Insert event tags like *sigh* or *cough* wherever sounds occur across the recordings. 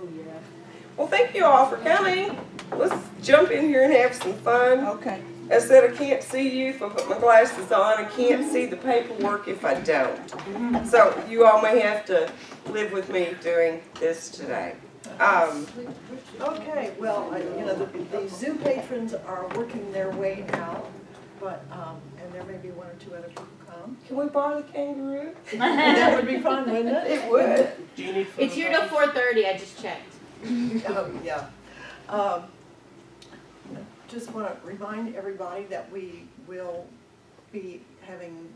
Oh, yeah. Well, thank you all for coming. Let's jump in here and have some fun. Okay. I said I can't see you if I put my glasses on. I can't see the paperwork if I don't. So you all may have to live with me doing this today. Um, Okay, well, I- you know, the, the zoo patrons are working their way out, but, um, and there may be one or two other people come. can we borrow the kangaroo? *laughs* *laughs* That would be fun, wouldn't it? It would. Do you need It's here till four thirty, I just checked. *laughs* Oh, yeah. Um, Just want to remind everybody that we will be having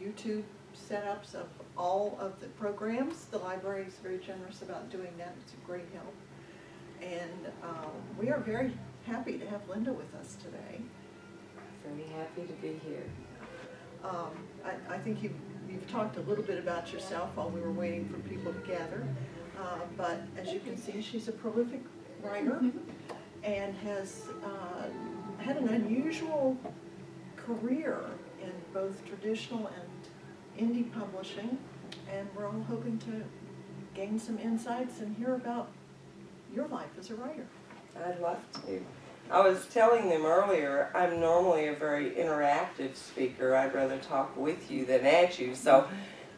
YouTube setups of all of the programs. The library is very generous about doing that, it's a great help. And um, we are very happy to have Linda with us today. Very happy to be here. Um, I, I think you, you've talked a little bit about yourself while we were waiting for people to gather. Uh, but as you can see, she's a prolific writer and has, uh, had an unusual career in both traditional and indie publishing. And we're all hoping to gain some insights and hear about your life as a writer. I'd love to. I was telling them earlier, I'm normally a very interactive speaker. I'd rather talk with you than at you. So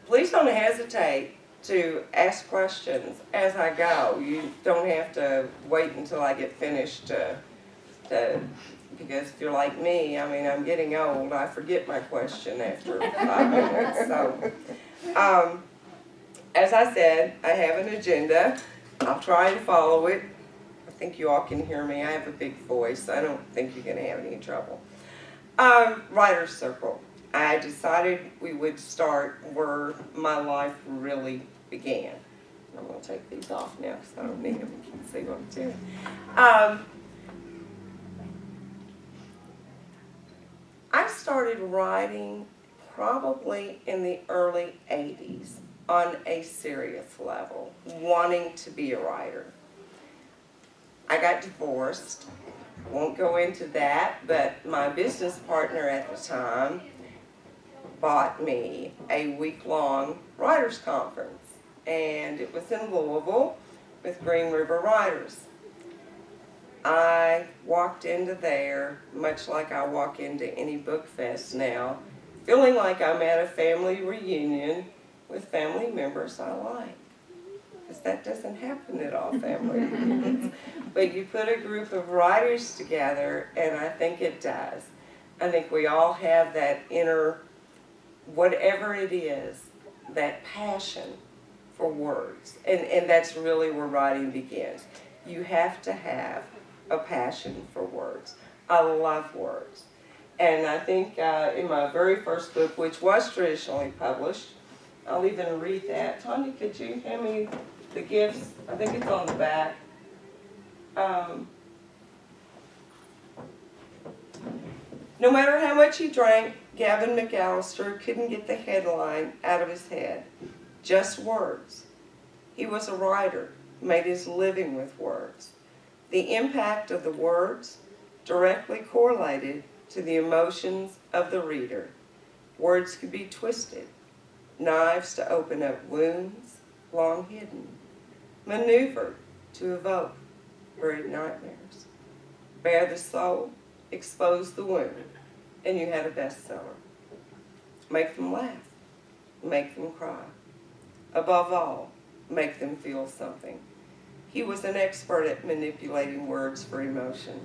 please don't hesitate to ask questions as I go. You don't have to wait until I get finished to, to because if you're like me, I mean, I'm getting old. I forget my question after five minutes. So, um, as I said, I have an agenda. I'll try and follow it. I think you all can hear me. I have a big voice. I don't think you're going to have any trouble. Um, Writer's Circle. I decided we would start where my life really began. I'm going to take these off now because I don't need them. You can see what I'm doing. Um, I started writing probably in the early 80s on a serious level, wanting to be a writer. I got divorced. Won't go into that, but my business partner at the time bought me a week-long writers conference, and it was in Louisville with Green River Writers. I walked into there, much like I walk into any book fest now, feeling like I'm at a family reunion with family members I like. Because that doesn't happen at all family *laughs* reunions. But you put a group of writers together, and I think it does. I think we all have that inner, whatever it is, that passion for words. And, and that's really where writing begins. You have to have a passion for words. I love words. And I think uh, in my very first book, which was traditionally published, I'll even read that. Tony, could you hand me the gifts? I think it's on the back. Um, no matter how much he drank, Gavin McAllister couldn't get the headline out of his head. Just words. He was a writer, made his living with words. The impact of the words directly correlated to the emotions of the reader. Words could be twisted, knives to open up wounds long hidden, maneuvered to evoke buried nightmares. Bare the soul, expose the wound, and you had a bestseller. Make them laugh, make them cry. Above all, make them feel something. He was an expert at manipulating words for emotion.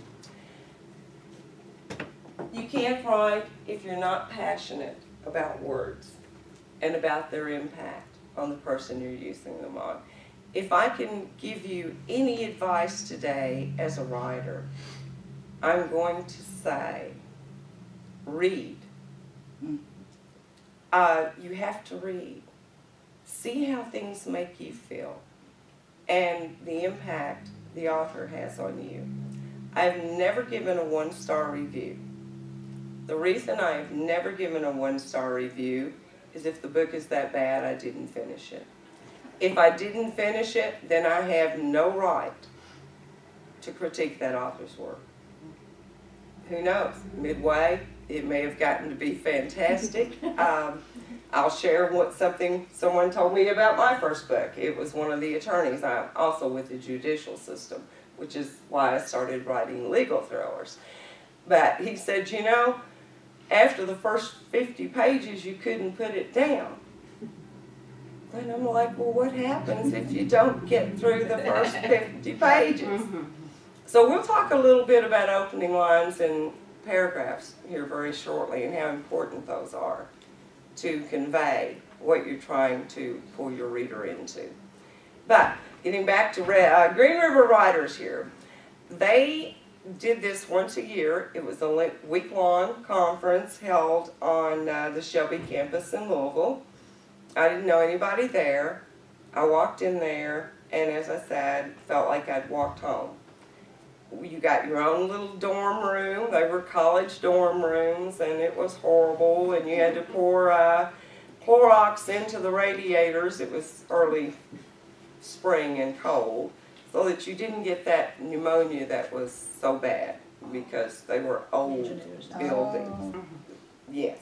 You can't write if you're not passionate about words and about their impact on the person you're using them on. If I can give you any advice today as a writer, I'm going to say, read. Uh, you have to read. See how things make you feel and the impact the author has on you. I've never given a one-star review. The reason I've never given a one-star review is if the book is that bad, I didn't finish it. If I didn't finish it, then I have no right to critique that author's work. Who knows? Midway, it may have gotten to be fantastic. *laughs* Um, I'll share what something someone told me about my first book. It was one of the attorneys. I'm also with the judicial system, which is why I started writing legal thrillers. But he said, you know, after the first 50 pages, you couldn't put it down. And I'm like, well, what happens if you don't get through the first *laughs* 50 pages? So we'll talk a little bit about opening lines and paragraphs here very shortly and how important those are to convey what you're trying to pull your reader into. But getting back to uh, Green River Writers here, they did this once a year. It was a week long conference held on uh, the Shelby campus in Louisville. I didn't know anybody there. I walked in there, and as I said, felt like I'd walked home. You got your own little dorm room. They were college dorm rooms, and it was horrible. And you had to pour uh, Clorox into the radiators. It was early spring and cold, so that you didn't get that pneumonia that was so bad because they were old buildings. Yes.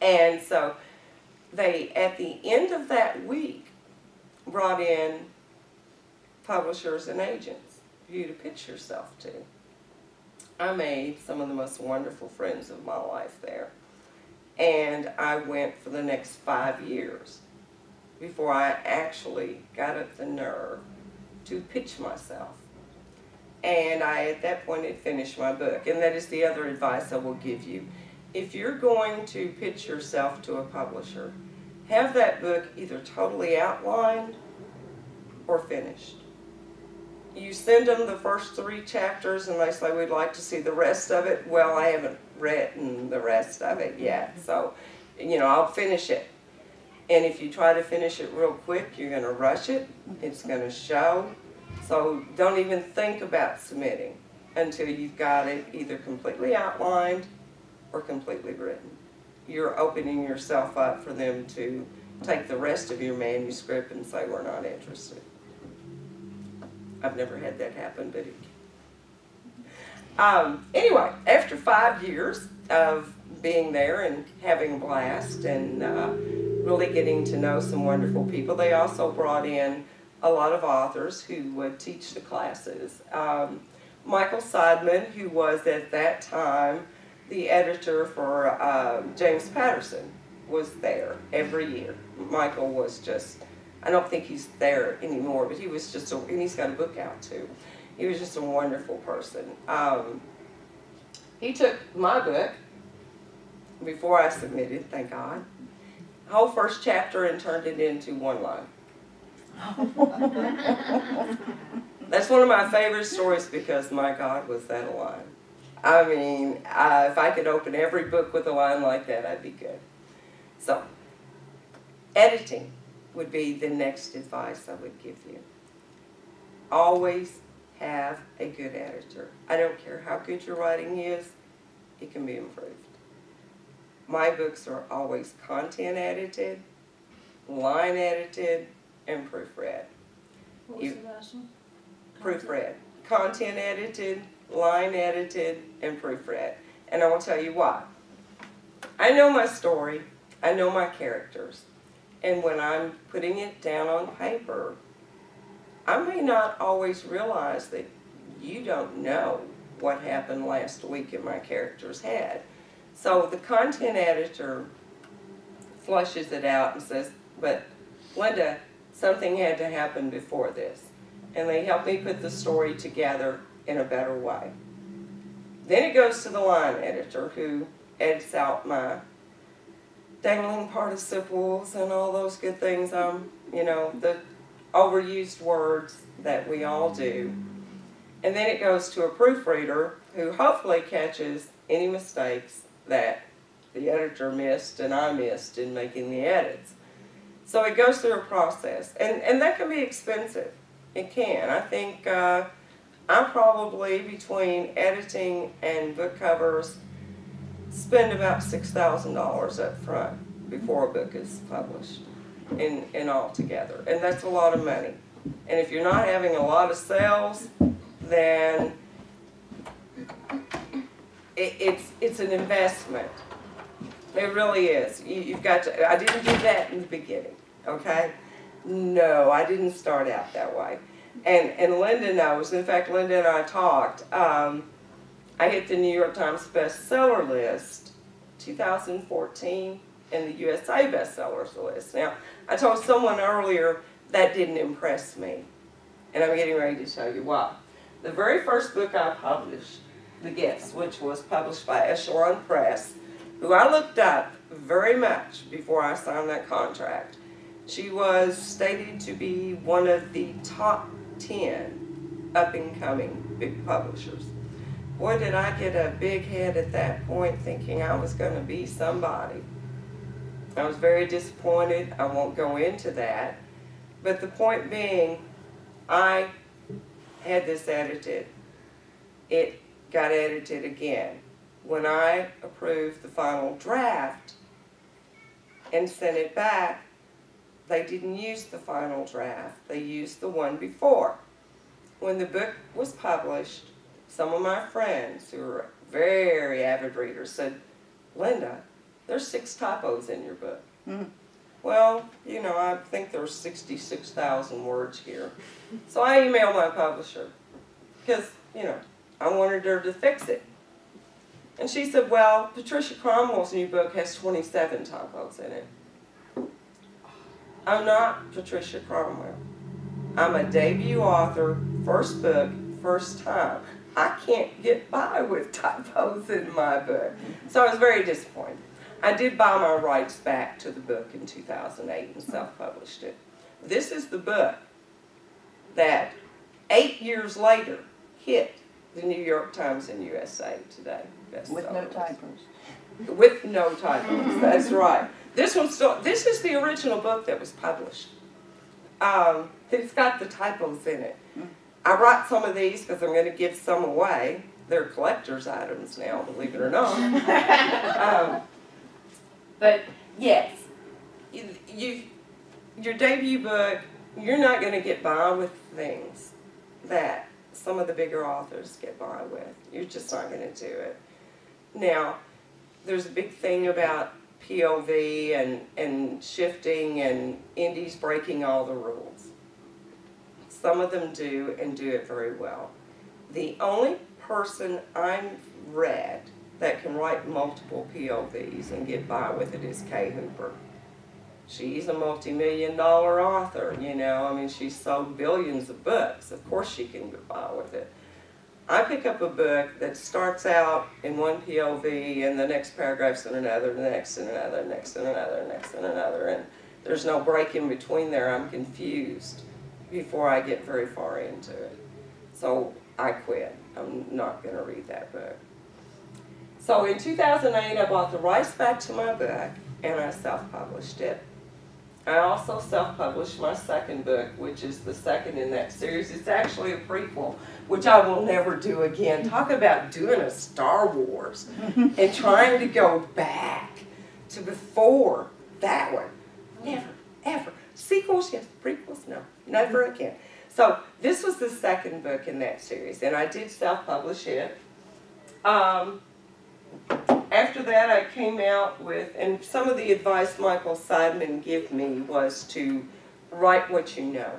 And so they, at the end of that week, brought in publishers and agents for you to pitch yourself to. I made some of the most wonderful friends of my life there. And I went for the next five years before I actually got up the nerve to pitch myself. And I, at that point, had finished my book. And that is the other advice I will give you. If you're going to pitch yourself to a publisher, have that book either totally outlined or finished. You send them the first three chapters and they say, we'd like to see the rest of it. Well, I haven't written the rest of it yet, mm-hmm. so, you know, I'll finish it. And if you try to finish it real quick, you're gonna rush it, mm-hmm. it's gonna show. So don't even think about submitting until you've got it either completely outlined or completely written. You're opening yourself up for them to take the rest of your manuscript and say, we're not interested. I've never had that happen, but it. Um, anyway, after five years of being there and having a blast and uh, really getting to know some wonderful people, they also brought in a lot of authors who would teach the classes. Um, Michael Seidman, who was at that time the editor for uh, James Patterson, was there every year. Michael was just, I don't think he's there anymore, but he was just, a, and he's got a book out too. He was just a wonderful person. Um, he took my book before I submitted, thank God, whole first chapter and turned it into one line. *laughs* That's one of my favorite stories because my God, was that a line. I mean, uh, if I could open every book with a line like that, I'd be good. So, editing would be the next advice I would give you. Always have a good editor. I don't care how good your writing is, it can be improved. My books are always content edited, line edited, and proofread. What was You- the last one? Proofread. Content edited, line edited, and proofread. And I will tell you why. I know my story, I know my characters, and when I'm putting it down on paper, I may not always realize that you don't know what happened last week in my character's head. So the content editor flushes it out and says, but Linda, something had to happen before this. And they help me put the story together in a better way. Then it goes to the line editor who edits out my dangling participles and all those good things, um, you know, the overused words that we all do. And then it goes to a proofreader who hopefully catches any mistakes that the editor missed and I missed in making the edits. So it goes through a process, and, and that can be expensive. It can. I think uh, I probably, between editing and book covers, spend about $6,000 up front before a book is published in, in all together. And that's a lot of money. And if you're not having a lot of sales, then it, it's, it's an investment It really is. You, you've got to, I didn't do that in the beginning, okay? No, I didn't start out that way. And, and Linda knows, in fact, Linda and I talked, um, I hit the New York Times bestseller list 2014 and the USA bestsellers list. Now, I told someone earlier that didn't impress me, and I'm getting ready to tell you why. The very first book I published, The Gifts, which was published by Echelon Press, who I looked up very much before I signed that contract. She was stated to be one of the top 10 up and coming big publishers. Boy, did I get a big head at that point thinking I was going to be somebody. I was very disappointed. I won't go into that. But the point being, I had this edited. It got edited again. When I approved the final draft and sent it back, they didn't use the final draft. They used the one before. When the book was published, some of my friends who were very avid readers said, Linda, there's six typos in your book. Mhm. Well, you know, I think there's 66,000 words here. So I emailed my publisher because, you know, I wanted her to fix it. And she said, well, Patricia Cornwell's new book has 27 typos in it. I'm not Patricia Cornwell. I'm a debut author, first book, first time. I can't get by with typos in my book. So I was very disappointed. I did buy my rights back to the book in 2008 and self-published it. This is the book that eight years later hit the New York Times and USA Today With no typos. With no typos, that's right. This one's still, this is the original book that was published. Um, it's got the typos in it. I brought some of these because I'm going to give some away. They're collector's items now, believe it or not. *laughs* Um, but yes, you, you, your debut book, you're not going to get by with things that some of the bigger authors get by with. You're just not going to do it. Now, there's a big thing about POV and, and shifting and indies breaking all the rules. Some of them do and do it very well. The only person I've read that can write multiple POVs and get by with it is Kay Hooper. She's a multi-million dollar author, you know, I mean, she's sold billions of books. Of course she can get by with it. I pick up a book that starts out in one POV and the next paragraph's in another, the next in another, next in another, next in another, and there's no break in between there. I'm confused before I get very far into it. So I quit. I'm not going to read that book. So in 2008, I bought the rights back to my book and I self-published it. I also self-published my second book, which is the second in that series. It's actually a prequel, which I will never do again. Talk about doing a Star Wars *laughs* and trying to go back to before that one. Never, ever. Sequels, yes. Prequels, no. Never again. So this was the second book in that series, and I did self-publish it. Um, after that, I came out with, and some of the advice Michael Seidman gave me was to write what you know,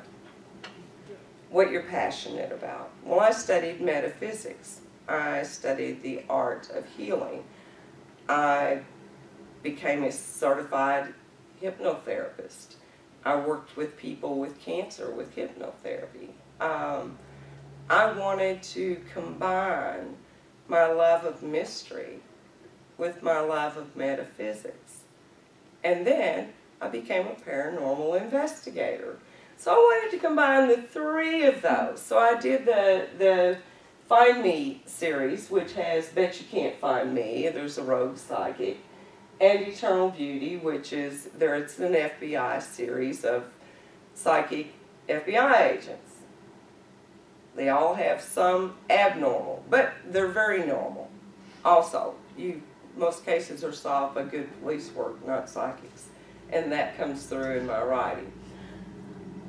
what you're passionate about. Well, I studied metaphysics. I studied the art of healing. I became a certified hypnotherapist. I worked with people with cancer with hypnotherapy. Um, I wanted to combine my love of mystery with my love of metaphysics. And then I became a paranormal investigator. So I wanted to combine the three of those. So I did the, the Find Me series, which has Bet You Can't Find Me, there's a rogue psychic, and Eternal Beauty, which is, there it's an FBI series of psychic FBI agents. They all have some abnormal, but they're very normal. Also, you most cases are solved by good police work, not psychics, and that comes through in my writing.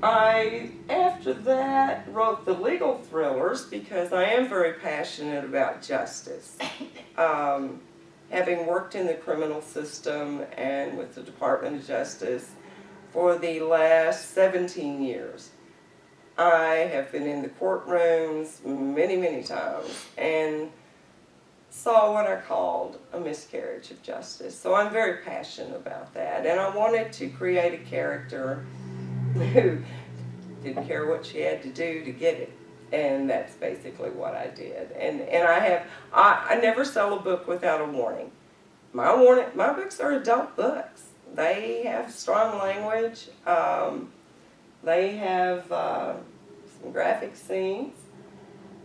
I, after that, wrote the legal thrillers because I am very passionate about justice. *laughs* Um, having worked in the criminal system and with the Department of Justice for the last 17 years. I have been in the courtrooms many, many times and saw what I called a miscarriage of justice. So I'm very passionate about that. And I wanted to create a character who didn't care what she had to do to get it. And that's basically what I did. And and I have I, I never sell a book without a warning. My warning my books are adult books. They have strong language. Um, they have uh, some graphic scenes.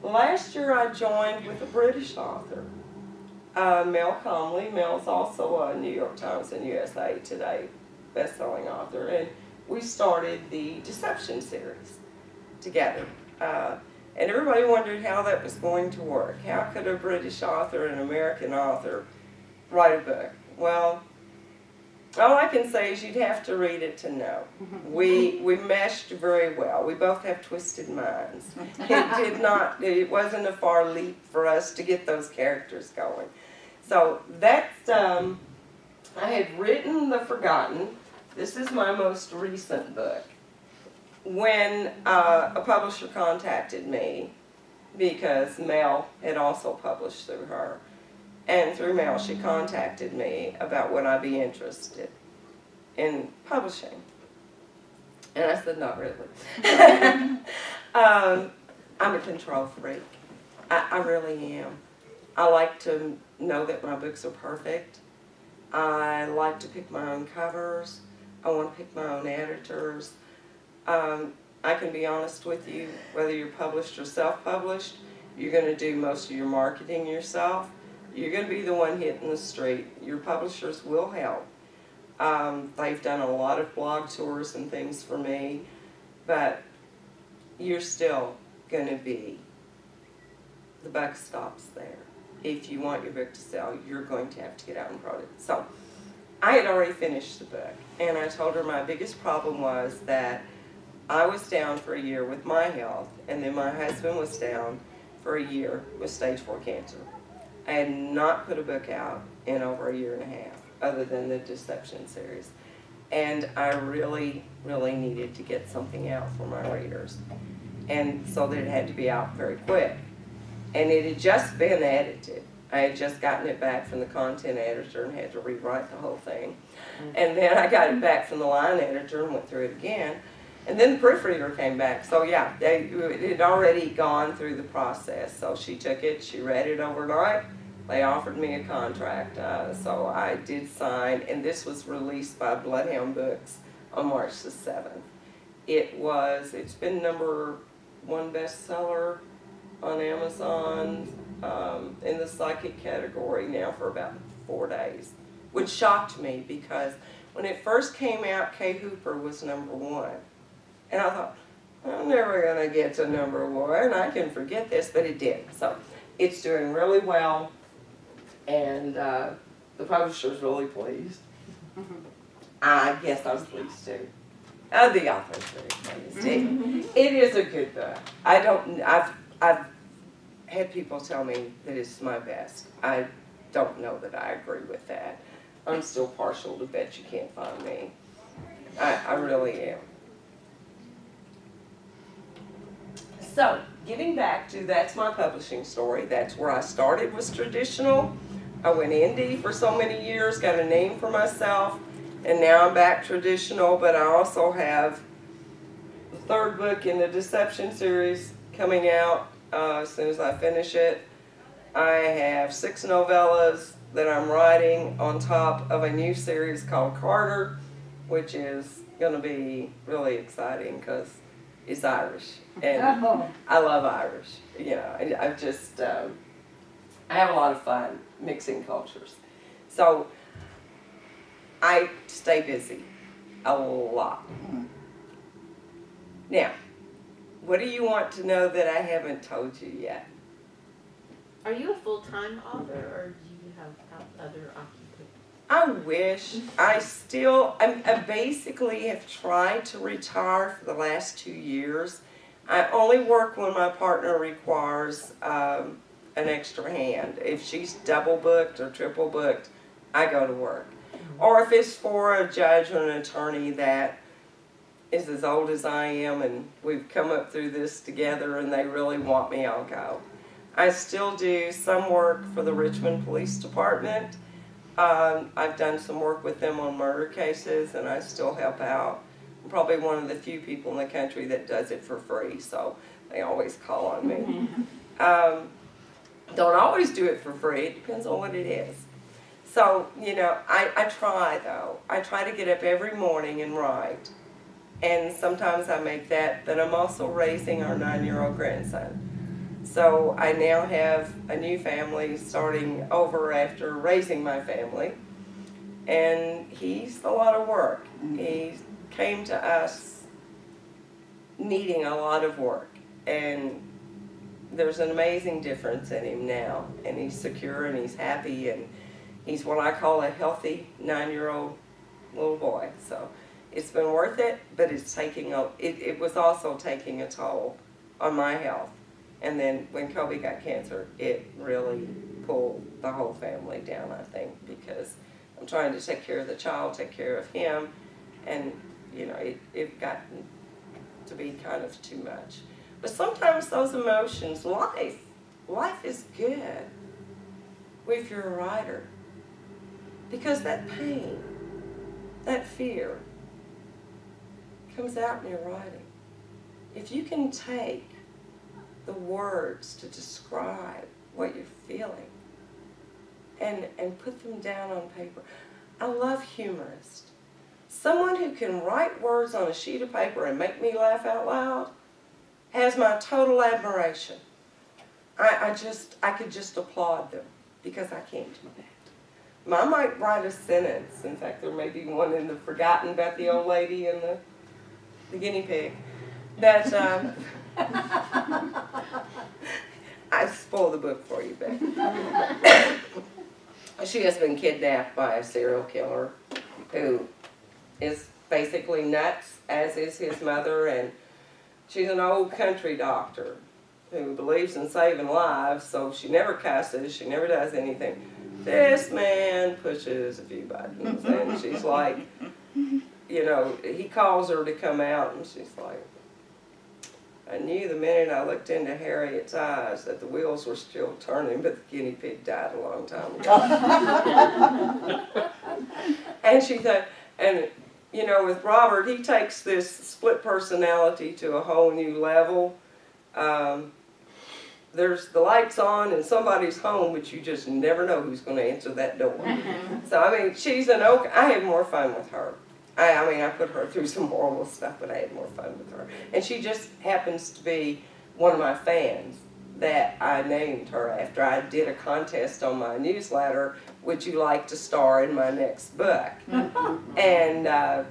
Last year I joined with a British author, uh, Mel Comley. Mel's also a New York Times and USA Today best-selling author, and we started the Deception series together. Uh, and everybody wondered how that was going to work. How could a British author and an American author write a book? Well, all I can say is you'd have to read it to know. *laughs* We we meshed very well. We both have twisted minds. It did not. It wasn't a far leap for us to get those characters going. So that's. Um, I had written The Forgotten. This is my most recent book. When uh, a publisher contacted me, because Mel had also published through her, and through Mel she contacted me about would I be interested in publishing. And I said, not really. *laughs* um, I'm a control freak. I, I really am. I like to know that my books are perfect. I like to pick my own covers. I want to pick my own editors. Um, I can be honest with you, whether you're published or self-published, you're going to do most of your marketing yourself. You're going to be the one hitting the street. Your publishers will help. Um, they've done a lot of blog tours and things for me, but you're still going to be, the buck stops there. If you want your book to sell, you're going to have to get out and promote it. So, I had already finished the book, and I told her my biggest problem was that I was down for a year with my health, and then my husband was down for a year with stage four cancer. I had not put a book out in over a year and a half, other than the Deception series. And I really, really needed to get something out for my readers. And so that it had to be out very quick. And it had just been edited. I had just gotten it back from the content editor and had to rewrite the whole thing. And then I got it back from the line editor and went through it again. And then the proofreader came back. So yeah, they it had already gone through the process. So she took it, she read it overnight. They offered me a contract, uh, so I did sign, and this was released by Bloodhound Books on March the seventh. It was. It's been number one bestseller on Amazon um, in the psychic category now for about four days, which shocked me because when it first came out, Kay Hooper was number one. And I thought, I'm never going to get to number one. And I can forget this, but it did. So it's doing really well, and uh, the publisher's really pleased. *laughs* I guess I was pleased too. Uh, the author's very pleased. It, it is a good book. I don't. I've I've had people tell me that it's my best. I don't know that I agree with that. I'm still partial to Bet You Can't Find Me. I, I really am. So, getting back to that's my publishing story. That's where I started was traditional. I went indie for so many years, got a name for myself, and now I'm back traditional, but I also have the third book in the Deception series coming out uh, as soon as I finish it. I have six novellas that I'm writing on top of a new series called Carter, which is going to be really exciting because it's Irish. And *laughs* I love Irish. You know, I, I just, um, I have a lot of fun mixing cultures. So I stay busy a lot. Now, what do you want to know that I haven't told you yet? Are you a full-time author or do you have other occupations? I wish I still, I, I basically have tried to retire for the last two years. I only work when my partner requires um, an extra hand. If she's double booked or triple booked, I go to work. Or if it's for a judge or an attorney that is as old as I am and we've come up through this together and they really want me, I'll go. I still do some work for the Richmond Police Department. Um, I've done some work with them on murder cases and I still help out. I'm probably one of the few people in the country that does it for free, so they always call on me. Um, don't always do it for free, it depends on what it is. So, you know, I, I try though. I try to get up every morning and write. And sometimes I make that, but I'm also raising our nine year old grandson. So I now have a new family starting over after raising my family. And he's a lot of work. Mm-hmm. He came to us needing a lot of work. And there's an amazing difference in him now. And he's secure and he's happy and he's what I call a healthy nine year old little boy. So it's been worth it, but it's taking a, it, it was also taking a toll on my health. And then when Kobe got cancer, it really pulled the whole family down, I think, because I'm trying to take care of the child, take care of him, and, you know, it, it got to be kind of too much. But sometimes those emotions, life, life is good if you're a writer. Because that pain, that fear, comes out in your writing. If you can take the words to describe what you're feeling and, and put them down on paper. I love humorists. Someone who can write words on a sheet of paper and make me laugh out loud has my total admiration. I, I just, I could just applaud them because I can't do that. I might write a sentence. In fact, there may be one in the Forgotten about the old lady and the, the guinea pig. That um, *laughs* I spoiled the book for you, Beck. *laughs* she has been kidnapped by a serial killer who is basically nuts, as is his mother, and she's an old country doctor who believes in saving lives, so she never cusses, she never does anything. This man pushes a few buttons, and she's like, you know, he calls her to come out, and she's like, I knew the minute I looked into Harriet's eyes that the wheels were still turning, but the guinea pig died a long time ago. *laughs* and she thought, and you know, with Robert, he takes this split personality to a whole new level. Um, there's the lights on and somebody's home, but you just never know who's going to answer that door. so I mean, she's an okay. I had more fun with her. I, I mean, I put her through some horrible stuff, but I had more fun with her. And she just happens to be one of my fans that I named her after. I did a contest on my newsletter, would you like to star in my next book? *laughs* and uh,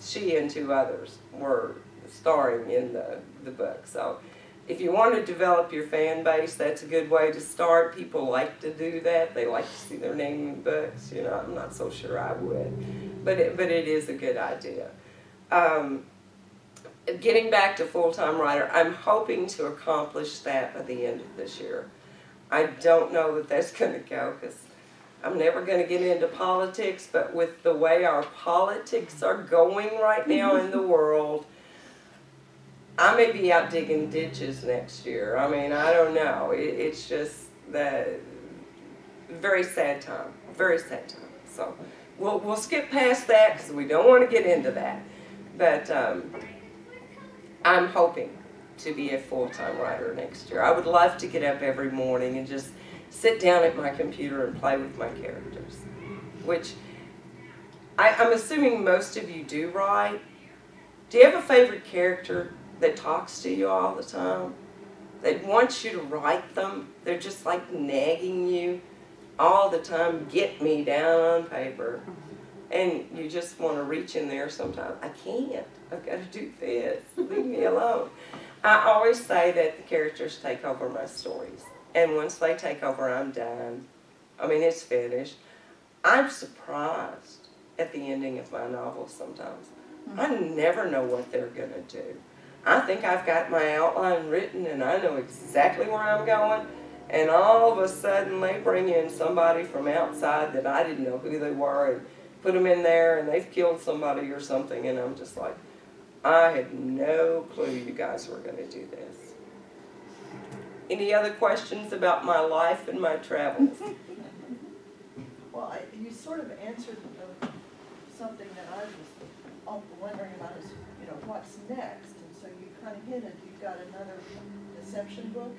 she and two others were starring in the, the book. So if you want to develop your fan base, that's a good way to start. People like to do that. They like to see their name in books. You know, I'm not so sure I would, but it, but it is a good idea. Um, getting back to full-time writer, I'm hoping to accomplish that by the end of this year. I don't know that that's *laughs* going to go because I'm never going to get into politics, but with the way our politics are going right now in the *laughs* world, I may be out digging ditches next year. I mean, I don't know. It, it's just the very sad time. Very sad time. So we'll we'll skip past that because we don't want to get into that. But um, I'm hoping to be a full-time writer next year. I would love to get up every morning and just sit down at my computer and play with my characters, which I, I'm assuming most of you do write. Do you have a favorite character that talks to you all the time, that wants you to write them. They're just like nagging you all the time, get me down on paper. And you just want to reach in there sometimes. I can't. I've got to do this. Leave me alone. I always say that the characters take over my stories. And once they take over, I'm done. I mean, it's finished. I'm surprised at the ending of my novels sometimes. I never know what they're going to do. I think I've got my outline written and I know exactly where I'm going. And all of a sudden, they bring in somebody from outside that I didn't know who they were and put them in there and they've killed somebody or something. And I'm just like, I had no clue you guys were going to do this. Any other questions about my life and my travels? *laughs* Well, I, you sort of answered uh, something that I was wondering about is, you know, what's next? And so you kind of hinted, you've got another deception book?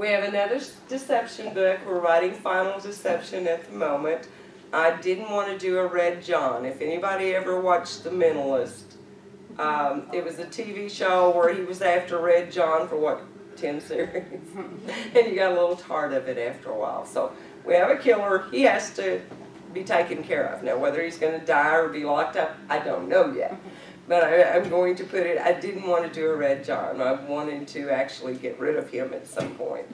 We have another deception book. We're writing Final Deception at the moment. I didn't want to do a Red John. If anybody ever watched The Mentalist, um, it was a TV show where he was after Red John for what, 10 series? *laughs* and you got a little tired of it after a while. So we have a killer. He has to be taken care of. Now, whether he's going to die or be locked up, I don't know yet. But I, I'm going to put it, I didn't want to do a Red John. I wanted to actually get rid of him at some point.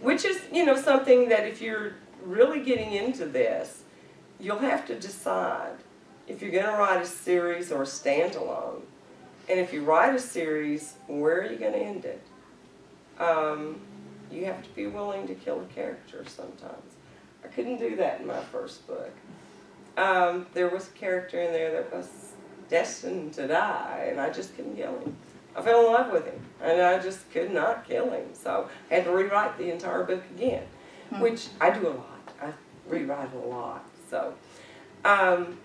Which is, you know, something that if you're really getting into this, you'll have to decide if you're going to write a series or a standalone. And if you write a series, where are you going to end it? Um, you have to be willing to kill a character sometimes. I couldn't do that in my first book. Um, there was a character in there that was destined to die, and I just couldn't kill him. I fell in love with him, and I just could not kill him. So I had to rewrite the entire book again, which I do a lot. I rewrite a lot. So, um,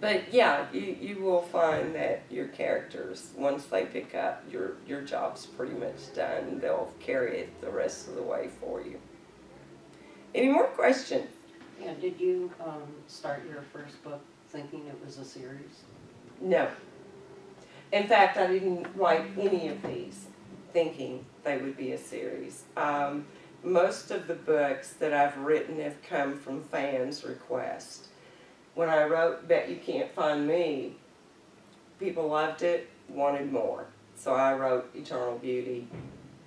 but yeah, you, you will find that your characters, once they pick up, your your job's pretty much done. They'll carry it the rest of the way for you. Any more questions? Yeah, did you, um, start your first book thinking it was a series? No. In fact, I didn't write any of these thinking they would be a series. Um, most of the books that I've written have come from fans' request. When I wrote Bet You Can't Find Me, people loved it, wanted more. So I wrote Eternal Beauty.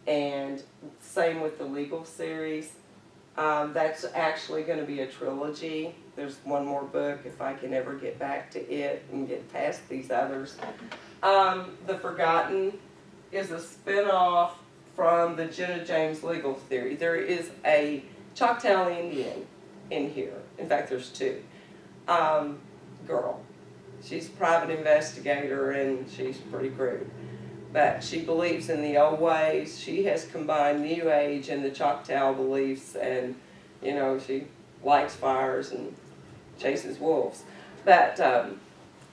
And same with the legal series. Um, that's actually going to be a trilogy. There's one more book if I can ever get back to it and get past these others. Um, the Forgotten is a spin-off from the Jenna James legal theory. There is a Choctaw Indian in here. In fact, there's two. Um, girl. She's a private investigator and she's pretty crude. But she believes in the old ways. She has combined New Age and the Choctaw beliefs, and you know she likes fires and chases wolves. But um,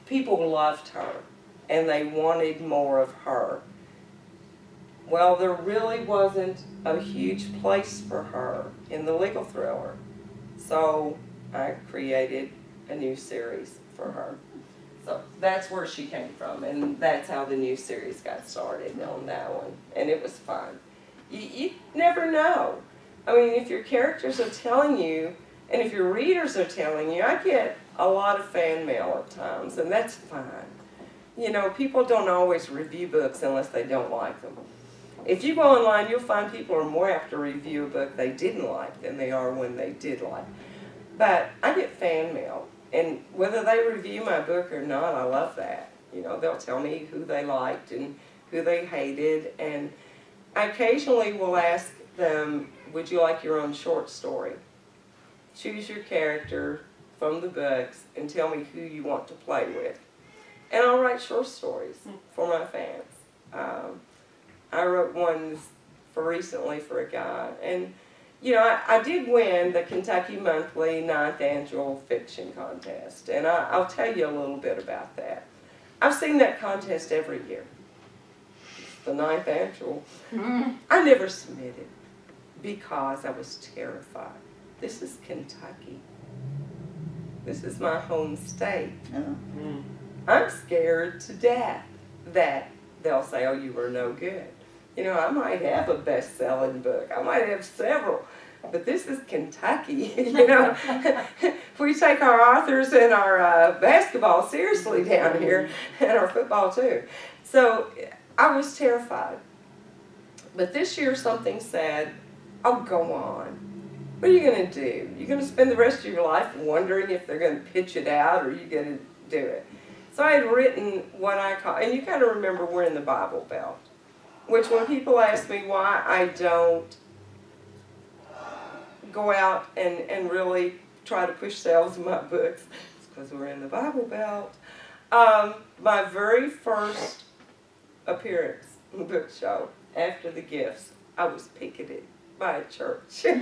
people loved her, and they wanted more of her. Well, there really wasn't a huge place for her in the legal thriller, so I created a new series for her. So that's where she came from, and that's how the new series got started on that one, and it was fun. You, you never know. I mean, if your characters are telling you, and if your readers are telling you, I get a lot of fan mail at times, and that's fine. You know, people don't always review books unless they don't like them. If you go online, you'll find people are more apt to review a book they didn't like than they are when they did like. But I get fan mail, and whether they review my book or not, I love that. You know, they'll tell me who they liked and who they hated, and I occasionally will ask them, would you like your own short story? Choose your character from the books and tell me who you want to play with. And I'll write short stories for my fans. Um, I wrote one for recently for a guy, and you know, I, I did win the Kentucky Monthly ninth annual fiction contest, and I, I'll tell you a little bit about that. I've seen that contest every year. It's the ninth annual. I never submitted because I was terrified. This is Kentucky. This is my home state. I'm scared to death that they'll say, oh, you were no good. You know, I might have a best-selling book. I might have several. But this is Kentucky, *laughs* you know. *laughs* we take our authors and our uh, basketball seriously down here, and our football too. So I was terrified. But this year something said, oh, go on. What are you going to do? You're going to spend the rest of your life wondering if they're going to pitch it out or you're going to do it. So I had written what I call, and you got to remember we're in the Bible Belt, which when people ask me why I don't go out and, and really try to push sales of my books. *laughs* It's because we're in the Bible Belt. Um, my very first appearance in the book show after the gifts, I was picketed by a church *laughs* who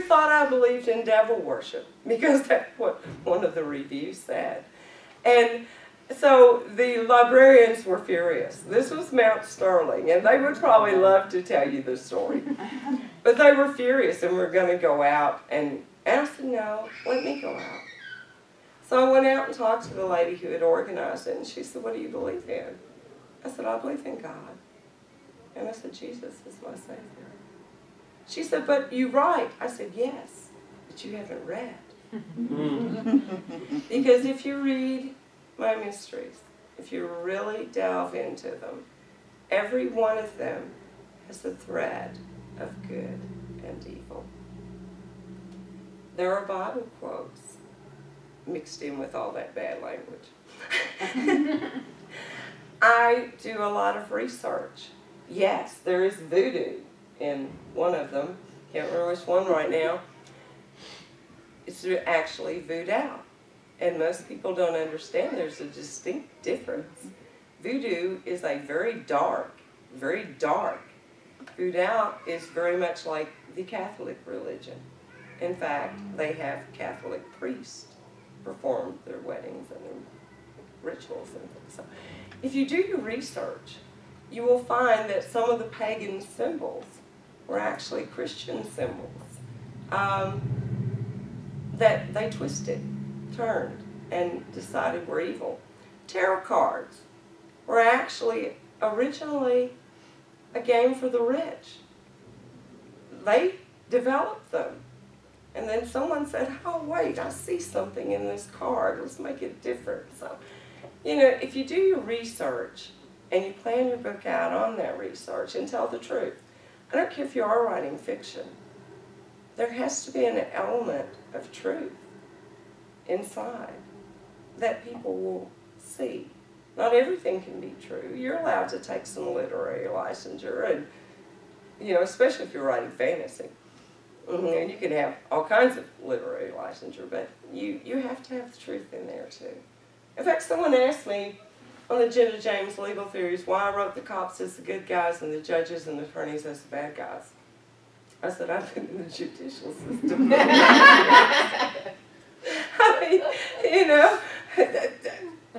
thought I believed in devil worship because that's what one of the reviews said. And so the librarians were furious. This was Mount Sterling, and they would probably love to tell you the story. *laughs* But they were furious and were going to go out. And, and I said, no, let me go out. So I went out and talked to the lady who had organized it, and she said, what do you believe in? I said, I believe in God. And I said, Jesus is my Savior. She said, but you write. I said, yes, but you haven't read. *laughs* Because if you read my mysteries, if you really delve into them, every one of them has a thread of good and evil. There are Bible quotes mixed in with all that bad language. *laughs* *laughs* I do a lot of research. Yes, there is voodoo in one of them. Can't remember which one right now. It's actually voodoo. And most people don't understand there's a distinct difference. Voodoo is a very dark, very dark. Voodoo is very much like the Catholic religion. In fact, they have Catholic priests perform their weddings and their rituals and things. So if you do your research, you will find that some of the pagan symbols were actually Christian symbols um, that they twisted, turned, and decided were evil. Tarot cards were actually originally a game for the rich. They developed them. And then someone said, oh, wait, I see something in this card. Let's make it different. So, you know, if you do your research and you plan your book out on that research and tell the truth, I don't care if you are writing fiction, there has to be an element of truth inside that people will see. Not everything can be true. You're allowed to take some literary licensure, and you know, especially if you're writing fantasy. Mhm, And you can have all kinds of literary licensure, but you, you have to have the truth in there too. In fact, someone asked me on the Jenna James legal theories why I wrote the cops as the good guys and the judges and the attorneys as the bad guys. I said, I've been in the judicial system. *laughs* I mean, you know,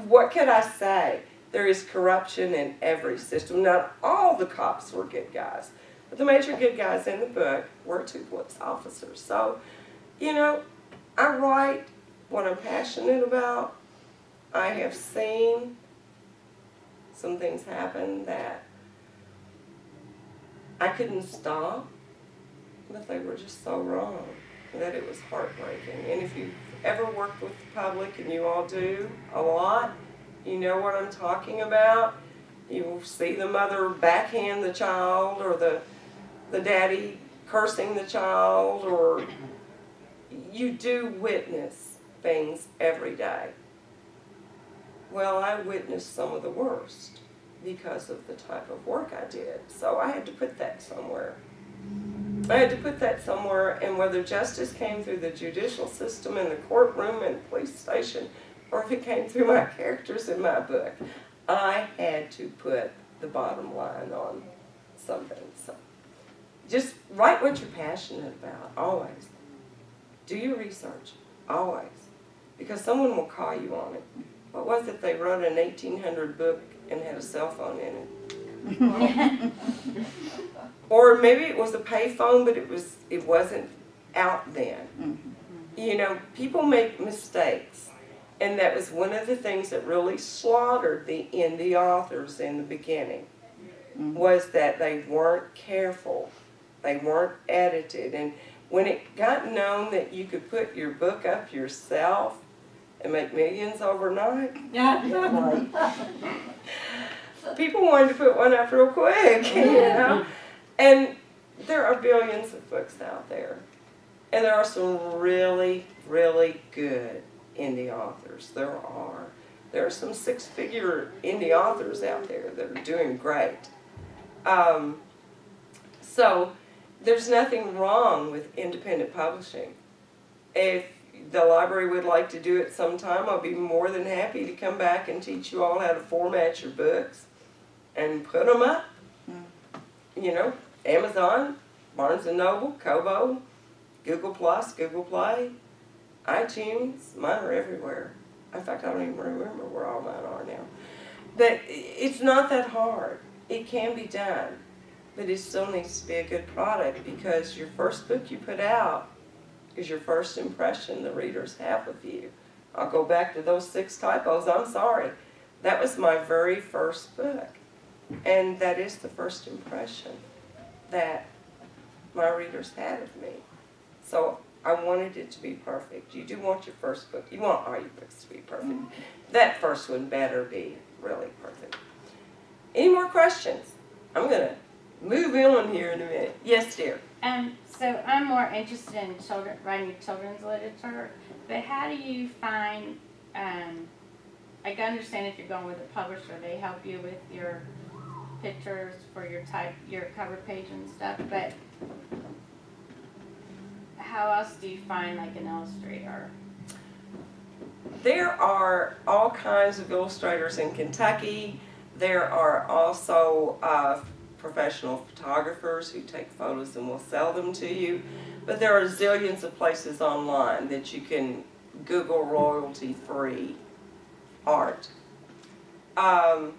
what can I say? There is corruption in every system. Not all the cops were good guys, but the major good guys in the book were two police officers. So, you know, I write what I'm passionate about. I have seen some things happen that I couldn't stop, but they were just so wrong that it was heartbreaking. And if you've ever worked with the public, and you all do a lot, you know what I'm talking about. You will see the mother backhand the child, or the the daddy cursing the child, or you do witness things every day. Well, I witnessed some of the worst because of the type of work I did. So I had to put that somewhere. I had to put that somewhere, and whether justice came through the judicial system in the courtroom and police station, or if it came through my *laughs* characters in my book, I had to put the bottom line on something. So just write what you're passionate about, always. Do your research, always. Because someone will call you on it. What was it they wrote an 1800 book and had a cell phone in it? *laughs* Or maybe it was a payphone, but it was it wasn't out then. Mm-hmm. You know, people make mistakes, and that was one of the things that really slaughtered the indie authors in the beginning. Mm-hmm. Was that they weren't careful, they weren't edited, and when it got known that you could put your book up yourself and make millions overnight, Yeah. people wanted to put one up real quick, you know. And there are billions of books out there. And there are some really, really good indie authors. There are. There are some six figure indie authors out there that are doing great. Um, so there's nothing wrong with independent publishing. If the library would like to do it sometime, I'll be more than happy to come back and teach you all how to format your books and put them up. Mm. You know, Amazon, Barnes and Noble, Kobo, Google Plus, Google Play, iTunes, mine are everywhere. In fact, I don't even remember where all mine are now. But it's not that hard. It can be done. But it still needs to be a good product because your first book you put out is your first impression the readers have of you. I'll go back to those six typos. I'm sorry. That was my very first book. And that is the first impression that my readers had of me. So I wanted it to be perfect. You do want your first book, you want all your books to be perfect. That first one better be really perfect. Any more questions? I'm gonna move on here in a minute. Yes, dear. Um, so I'm more interested in children, writing children's literature, but how do you find, um, I understand if you're going with a publisher, they help you with your pictures for your type, your cover page and stuff, but how else do you find like an illustrator? There are all kinds of illustrators in Kentucky. There are also uh, professional photographers who take photos and will sell them to you. But there are zillions of places online that you can Google royalty free art. Um,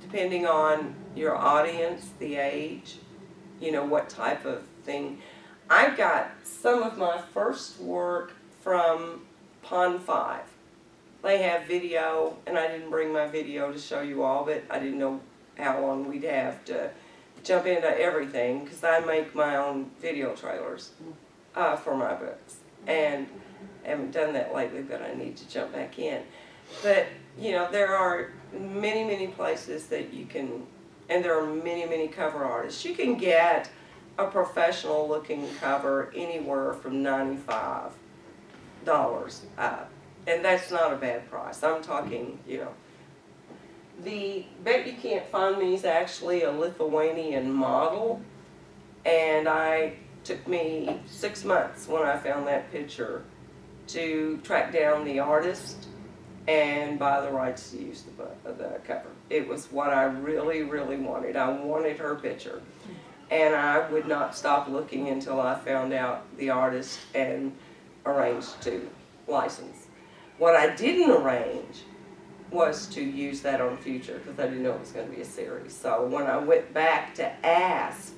depending on your audience, the age, you know, what type of thing. I got some of my first work from Pond 5. They have video, and I didn't bring my video to show you all, but I didn't know how long we'd have to jump into everything because I make my own video trailers uh, for my books. And haven't done that lately, but I need to jump back in. But, you know, there are many, many places that you can, and there are many, many cover artists. You can get a professional looking cover anywhere from $95 up. And that's not a bad price. I'm talking, you know. The Bet You Can't Find Me is actually a Lithuanian model. And I took me six months when I found that picture to track down the artist and buy the rights to use the, the cover. It was what I really, really wanted. I wanted her picture. And I would not stop looking until I found out the artist and arranged to license. What I didn't arrange was to use that on future because I didn't know it was going to be a series. So when I went back to ask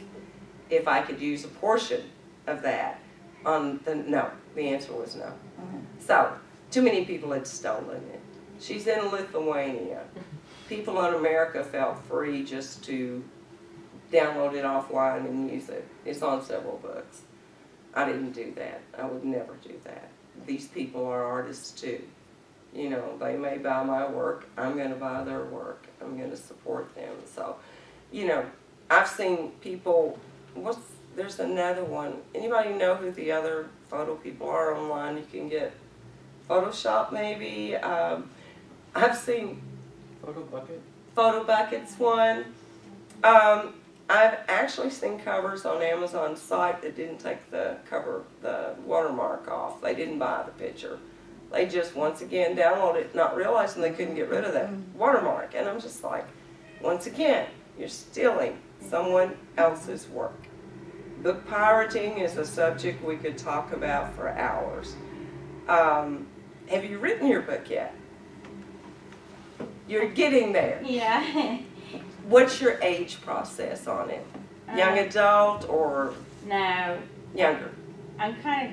if I could use a portion of that um, on the no, the answer was no. Mm-hmm. So too many people had stolen it. She's in Lithuania. People in America felt free just to download it offline and use it. It's on several books. I didn't do that. I would never do that. These people are artists too. You know, they may buy my work. I'm going to buy their work. I'm going to support them. So, you know, I've seen people. What's there's another one. Anybody know who the other photo people are online? You can get Photoshop maybe. Um, I've seen Photobucket? Photo Buckets one. Um, I've actually seen covers on Amazon site that didn't take the cover, the watermark off. They didn't buy the picture. They just once again downloaded it, not realizing they couldn't get rid of that watermark. And I'm just like, once again, you're stealing someone else's work. Book pirating is a subject we could talk about for hours. Um, have you written your book yet? You're getting there. Yeah. *laughs* What's your age process on it? Young Uh, adult or No, younger? I'm kind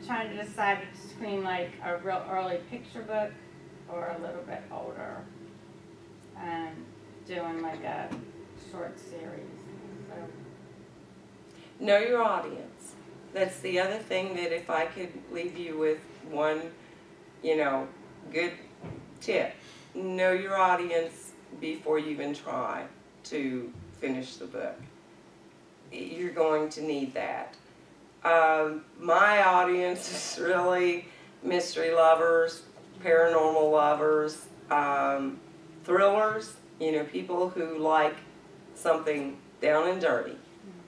of trying to decide between like a real early picture book or a little bit older. and doing like a short series. So, Know your audience. That's the other thing that if I could leave you with one, you know, good tip. Know your audience before you even try to finish the book. You're going to need that. Um, my audience is really mystery lovers, paranormal lovers, um, thrillers, you know, people who like something down and dirty.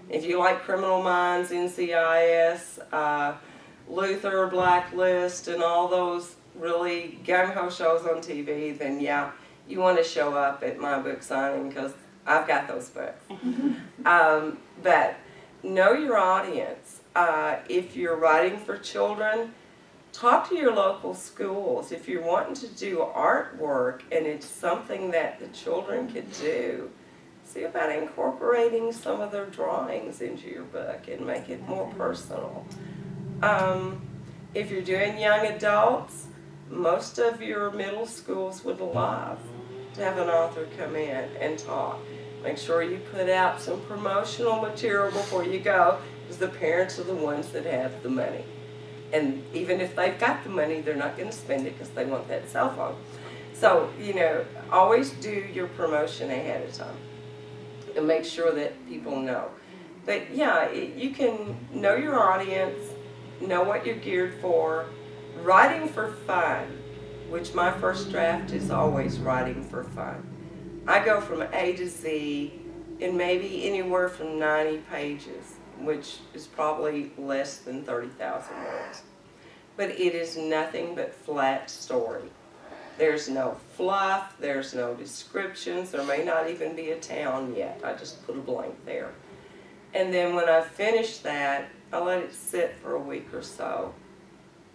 If you like Criminal Minds, NCIS, uh, Luther, Blacklist, and all those really gung ho shows on TV, then yeah, you want to show up at my book signing because I've got those books. *laughs* um, but know your audience. Uh, if you're writing for children, talk to your local schools. If you're wanting to do artwork and it's something that the children could do, see about incorporating some of their drawings into your book and make it more personal. Um, if you're doing young adults, most of your middle schools would love to have an author come in and talk. Make sure you put out some promotional material before you go, because the parents are the ones that have the money. And even if they've got the money, they're not going to spend it because they want that cell phone. So, you know, always do your promotion ahead of time and make sure that people know. But yeah, it, you can know your audience, know what you're geared for. Writing for fun, which my first draft is always writing for fun. I go from A to Z in maybe anywhere from 90 pages, which is probably less than 30,000 words. But it is nothing but flat story. There's no fluff, there's no descriptions, there may not even be a town yet. I just put a blank there. And then when I finish that, I let it sit for a week or so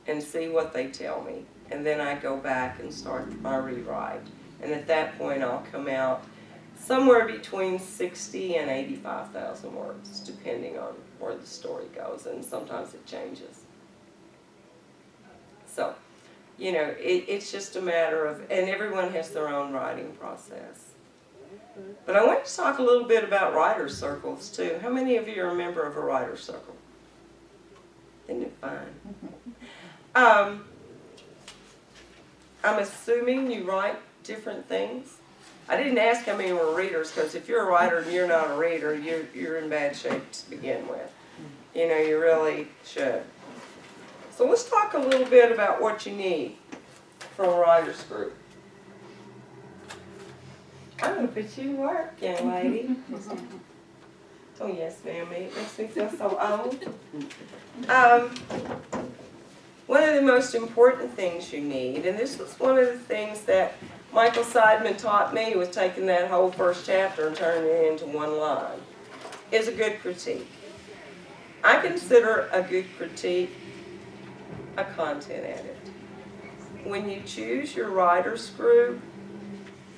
and see what they tell me. And then I go back and start my rewrite. And at that point, I'll come out somewhere between 60 and 85,000 words, depending on where the story goes, and sometimes it changes. So, you know, it, it's just a matter of, and everyone has their own writing process. But I want to talk a little bit about writer circles too. How many of you are a member of a writer circle? Isn't it fun? *laughs* Um, I'm assuming you write different things. I didn't ask how many were readers because if you're a writer and you're not a reader, you're, you're in bad shape to begin with. You know, you really should. So let's talk a little bit about what you need from a writer's group. Oh, but you work, young lady. *laughs* Oh, yes, ma'am, it makes me feel so old. Um, one of the most important things you need, and this was one of the things that Michael Seidman taught me, was taking that whole first chapter and turning it into one line, is a good critique. I consider a good critique a content edit. When you choose your writer's group,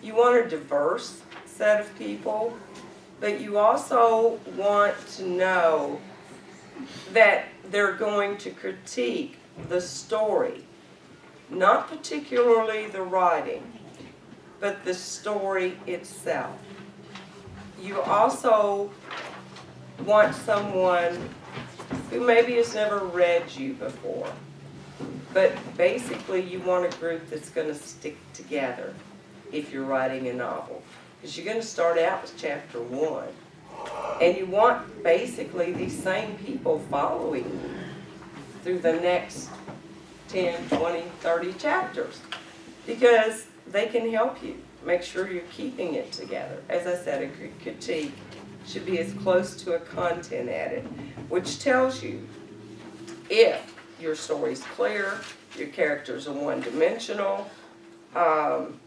you want a diverse set of people, but you also want to know that they're going to critique the story, not particularly the writing, but the story itself. You also want someone who maybe has never read you before, but basically you want a group that's going to stick together if you're writing a novel. Because you're going to start out with chapter one. And you want basically these same people following you through the next 10, 20, 30 chapters. Because they can help you make sure you're keeping it together. As I said, a critique should be as close to a content edit, which tells you if your story's clear, your characters are one-dimensional, um,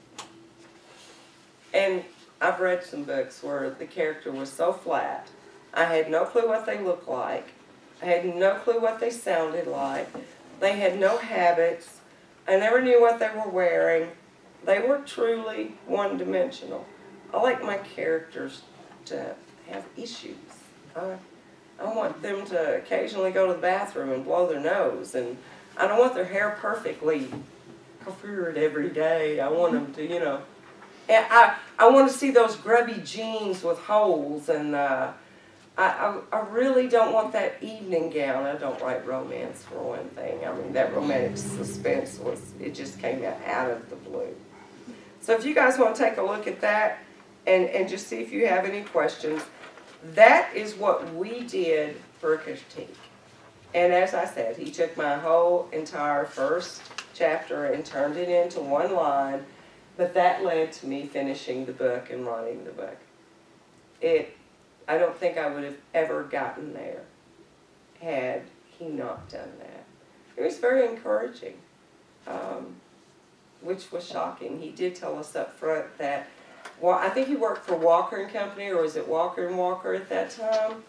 and I've read some books where the character was so flat, I had no clue what they looked like, I had no clue what they sounded like, they had no habits, I never knew what they were wearing, they were truly one-dimensional. I like my characters to have issues. I, I want them to occasionally go to the bathroom and blow their nose, and I don't want their hair perfectly coiffured every day. I want them to, you know, I, I want to see those grubby jeans with holes, and uh, I, I, I really don't want that evening gown. I don't write romance for one thing. I mean, that romantic suspense was, it just came out of the blue. So if you guys want to take a look at that and, and just see if you have any questions, that is what we did for a critique. And as I said, he took my whole entire first chapter and turned it into one line, but that led to me finishing the book and writing the book. It I don't think I would have ever gotten there had he not done that. It was very encouraging, um, which was shocking. He did tell us up front that, well, I think he worked for Walker and Company, or was it Walker and Walker at that time?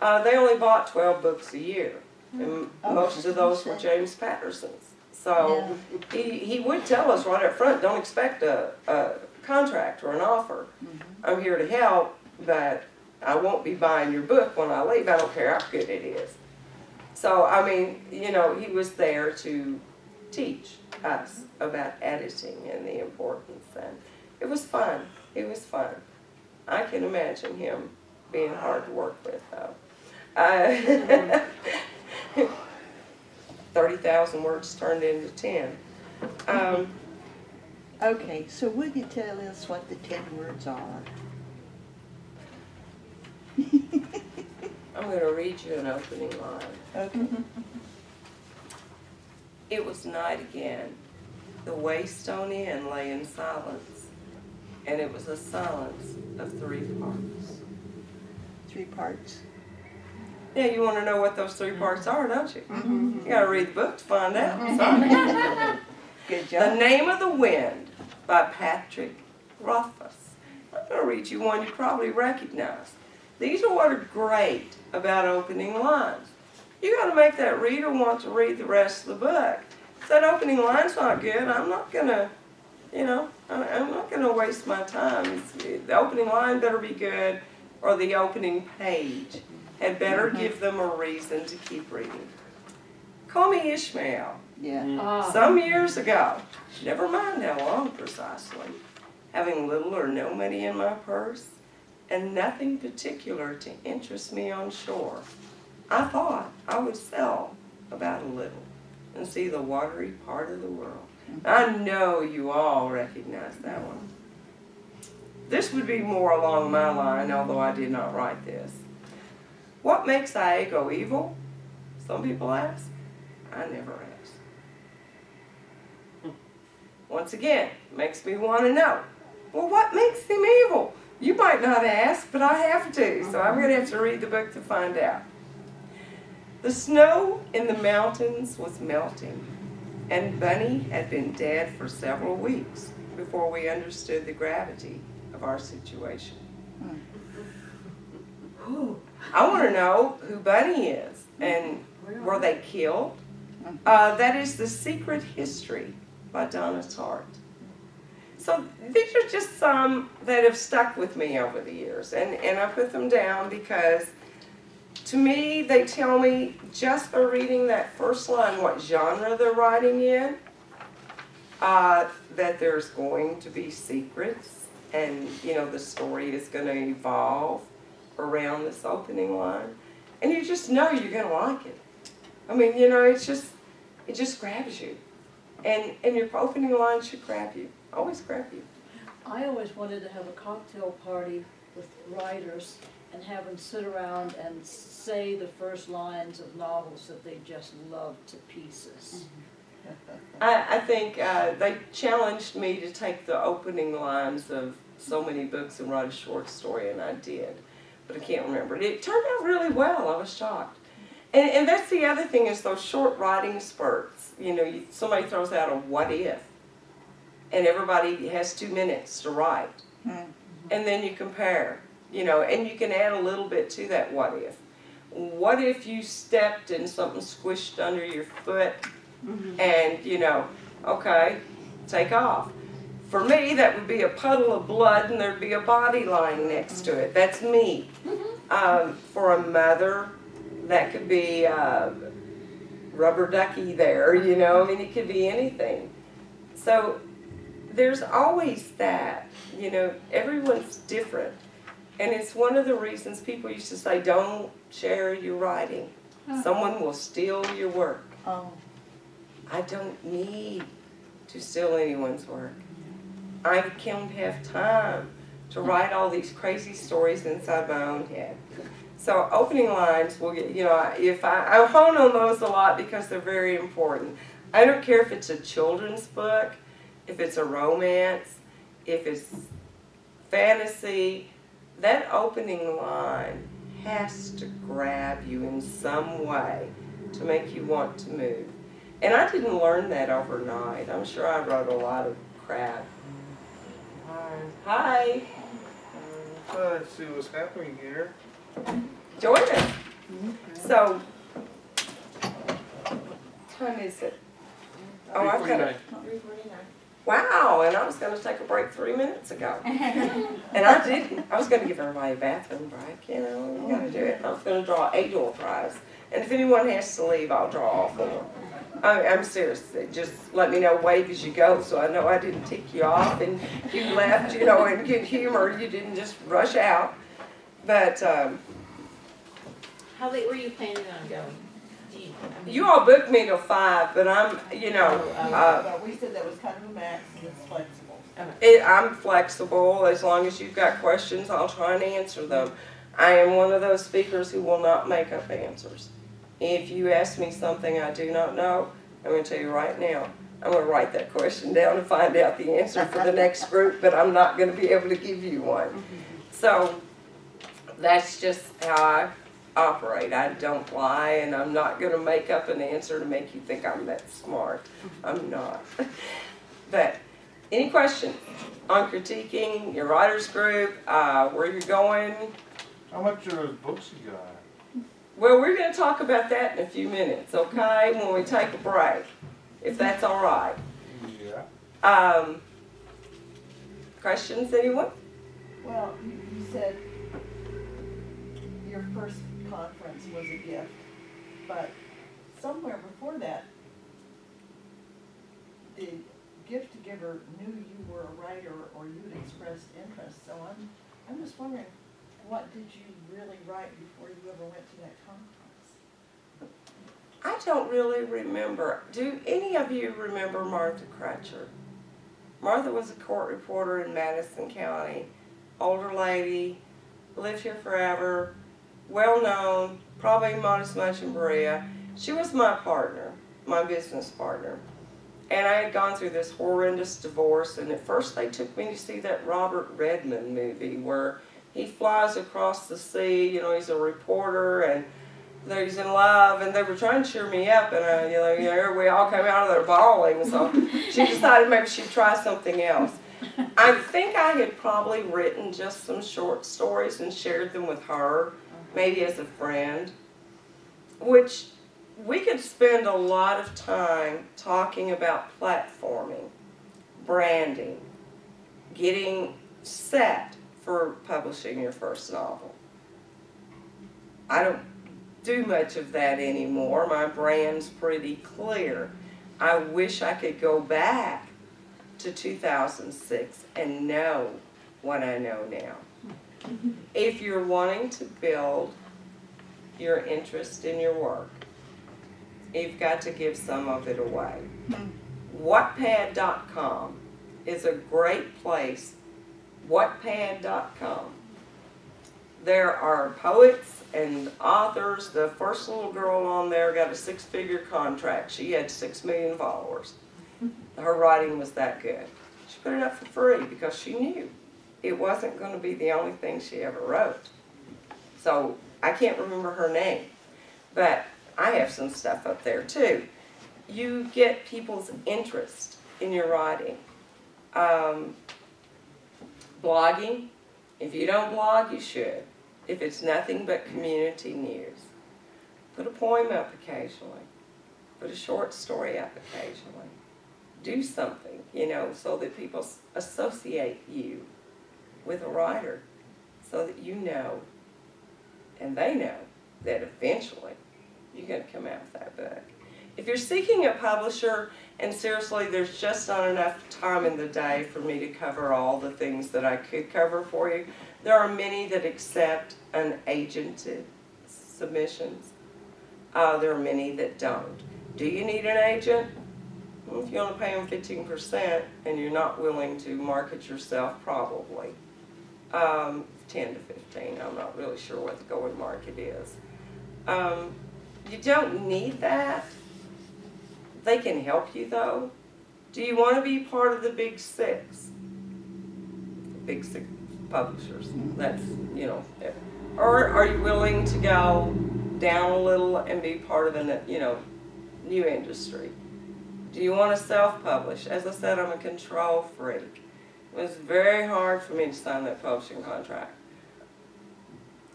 Uh, they only bought 12 books a year, and Oh, most of those were. James Patterson's. So he, he would tell us right up front, don't expect a, a contract or an offer. I'm here to help, but I won't be buying your book when I leave. I don't care how good it is. So, I mean, you know, he was there to teach us about editing and the importance, and it was fun. It was fun. I can imagine him being hard to work with, though. Uh, *laughs* 30,000 words turned into 10. Um, Okay, so will you tell us what the ten words are? I'm going to read you an opening line. Okay. It was night again. The Waystone Inn lay in silence, and it was a silence of three parts. Three parts. Yeah, you want to know what those three mm-hmm. parts are, don't you? Mm-hmm. Mm-hmm. You got to read the book to find out. Sorry. *laughs* Good the. Name of the Wind by Patrick Rothfuss. I'm going to read you one you probably recognize. These are what are great about opening lines. You got to make that reader want to read the rest of the book. If that opening line's not good, I'm not going to, you know, I- I'm not going to waste my time. It's- The opening line better be good, or the opening page had better give them a reason to keep reading. Call me Ishmael. Yeah. Ah, Some years ago, never mind how long precisely, having little or no money in my purse, and nothing particular to interest me on shore, I thought I would sell about a little and see the watery part of the world. I know you all recognize that one. This would be more along my line, although I did not write this. What makes Iago evil? Some people ask. I never ask. Once again, makes me want to know. Well, what makes him evil? You might not ask, but I have to, so I'm going to have to read the book to find out. The snow in the mountains was melting, and Bunny had been dead for several weeks before we understood the gravity of our situation. I want to know who Bunny is, and were they killed? Uh, that is The Secret History by Donna Tartt. So these are just some that have stuck with me over the years, and, and I put them down because to me, they tell me just by reading that first line what genre they're writing in, uh, that there's going to be secrets, and you know the story is going to evolve around this opening line, and you just know you're going to like it. I mean, you know, it's just it just grabs you, and and your opening line should grab you, always grab you. I always wanted to have a cocktail party with writers and have them sit around and say the first lines of novels that they just love to pieces. I, I think uh, they challenged me to take the opening lines of so many books and write a short story, and I did. But I can't remember it. It turned out really well. I was shocked. And, and that's the other thing is those short writing spurts. You know, you, somebody throws out a what if, and everybody has two minutes to write. Hmm. And then you compare, you know, and you can add a little bit to that what if. What if you stepped and something squished under your foot and, you know, okay, take off. For me, that would be a puddle of blood and there'd be a body lying next to it. That's me. Um, for a mother, that could be uh, rubber ducky there, you know, I mean, it could be anything. So there's always that, you know, everyone's different. And it's one of the reasons people used to say, don't share your writing. Someone will steal your work. Oh, I don't need to steal anyone's work. I can't have time to hmm. write all these crazy stories inside my own head. So opening lines will get, you know, if I, I hone on those a lot because they're very important. I don't care if it's a children's book, if it's a romance, if it's fantasy, that opening line has to grab you in some way to make you want to move. And I didn't learn that overnight. I'm sure I wrote a lot of crap. Hi. Uh, let's see what's happening here. Join us. So, what time is it? Oh, I've got it. 3:49. Wow, and I was gonna take a break three minutes ago. *laughs* And I didn't. I was gonna give everybody a bathroom break, you know, you gotta do it. I was gonna draw a door prize. And if anyone has to leave, I'll draw all four. I, I'm serious, just let me know, wave as you go, so I know I didn't tick you off and you left, you know, in good humor, you didn't just rush out. But, um, How late were you planning on going? You, I mean, you all booked me till five, but I'm, you know, Oh, uh, we said that was kind of a max and it's flexible. It, I'm flexible, as long as you've got questions, I'll try and answer them. I am one of those speakers who will not make up answers. If you ask me something I do not know, I'm gonna tell you right now, I'm gonna write that question down and find out the answer for the next *laughs* group, but I'm not gonna be able to give you one. So, that's just how I operate, I don't lie, and I'm not gonna make up an answer to make you think I'm that smart. I'm not. *laughs* But, any question on critiquing your writers group, uh, where you're going? How much are those books you got? Well, we're gonna talk about that in a few minutes, okay, when we take a break, if that's all right. Yeah. Um, questions, anyone? Well, you, you said your first conference was a gift, but somewhere before that, the gift giver knew you were a writer or you'd expressed interest, so I'm, I'm just wondering, what did you really write before you ever went to that conference? I don't really remember. Do any of you remember Martha Cratcher? Martha was a court reporter in Madison County, older lady, lived here forever, well known, probably not as much in Berea. She was my partner, my business partner. And I had gone through this horrendous divorce, and at first they took me to see that Robert Redford movie where he flies across the sea, you know, he's a reporter and he's in love, and they were trying to cheer me up, and uh, you know, you know, we all came out of there bawling. So *laughs* she decided maybe she'd try something else. I think I had probably written just some short stories and shared them with her, maybe as a friend, which we could spend a lot of time talking about platforming, branding, getting set for publishing your first novel. I don't do much of that anymore. My brand's pretty clear. I wish I could go back to 2006 and know what I know now. If you're wanting to build your interest in your work, you've got to give some of it away. Wattpad.com is a great place. Wattpad.com. There are poets and authors. The first little girl on there got a six figure contract. She had six million followers. Her writing was that good. She put it up for free because she knew it wasn't going to be the only thing she ever wrote. So I can't remember her name, but I have some stuff up there too. You get people's interest in your writing. Um, blogging, if you don't blog, you should. If it's nothing but community news, put a poem up occasionally. Put a short story up occasionally. Do something, you know, so that people associate you with a writer, so that you know, and they know, that eventually you're going to come out with that book. If you're seeking a publisher, and seriously, there's just not enough time in the day for me to cover all the things that I could cover for you. There are many that accept unagented submissions. Uh, there are many that don't. Do you need an agent? Well, if you only pay them fifteen percent and you're not willing to market yourself, probably. Um, ten to fifteen, I'm not really sure what the going market is. Um, you don't need that. They can help you though. Do you want to be part of the big six? The big six, publishers. That's, you know, or are you willing to go down a little and be part of a, you know, new industry? Do you want to self-publish? As I said, I'm a control freak. It was very hard for me to sign that publishing contract.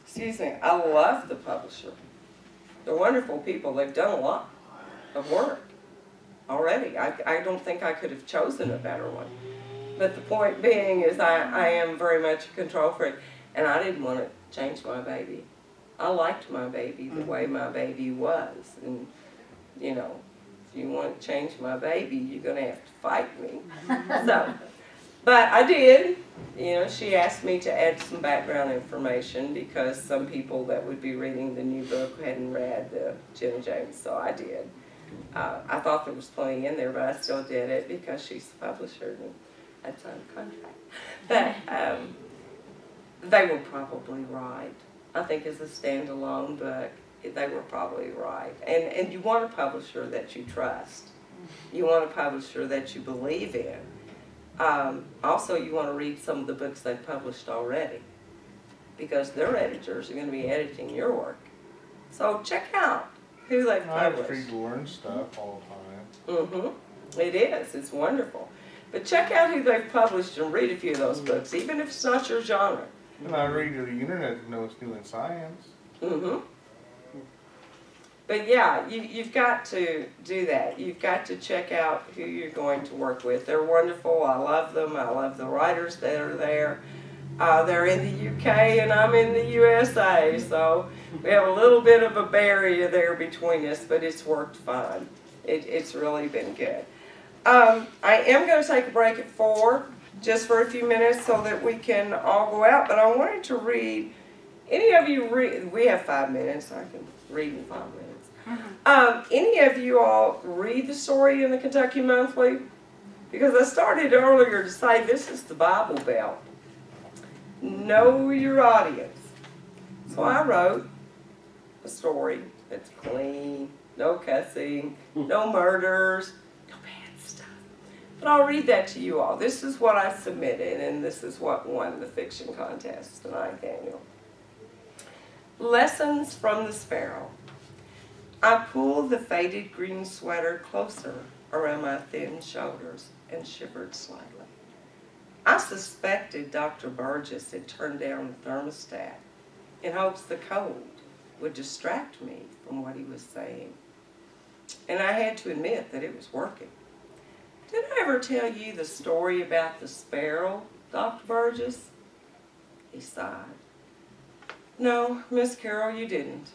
Excuse me, I love the publisher. They're wonderful people. They've done a lot of work already. I, I don't think I could have chosen a better one. But the point being is I, I am very much a control freak and I didn't want to change my baby. I liked my baby the way mm-hmm. my baby was. And, you know, if you want to change my baby, you're going to have to fight me. Mm-hmm. so, but I did. You know, she asked me to add some background information because some people that would be reading the new book hadn't read the Jenna James, so I did. Uh, I thought there was plenty in there, but I still did it because she's the publisher and signed a contract. But um, they were probably right. I think as a standalone book, they were probably right. And, and you want a publisher that you trust. You want a publisher that you believe in. Um, also, you want to read some of the books they've published already because their editors are going to be editing your work. So check out who they've I have published. free to learn stuff all the time. Mm-hmm. It is. It's wonderful. But check out who they've published and read a few of those books, even if it's not your genre. And I read the internet to know what's new in science. Mm-hmm. But yeah, you, you've got to do that. You've got to check out who you're going to work with. They're wonderful. I love them. I love the writers that are there. Uh, they're in the UK and I'm in the USA, so we have a little bit of a barrier there between us, but it's worked fine. It, it's really been good. Um, I am going to take a break at four, just for a few minutes, so that we can all go out. But I wanted to read. Any of you read? We have five minutes. I can read in five minutes. Um, any of you all read the story in the Kentucky Monthly? Because I started earlier to say this is the Bible Belt. Know your audience. So I wrote a story that's clean, no cussing, no murders, no bad stuff. But I'll read that to you all. This is what I submitted, and this is what won the fiction contest, ninth annual. Lessons from the Sparrow. I pulled the faded green sweater closer around my thin shoulders and shivered slightly. I suspected Dr. Burgess had turned down the thermostat in hopes the cold would distract me from what he was saying. And I had to admit that it was working. Did I ever tell you the story about the sparrow, Dr. Burgess? He sighed. No, Miss Carroll, you didn't.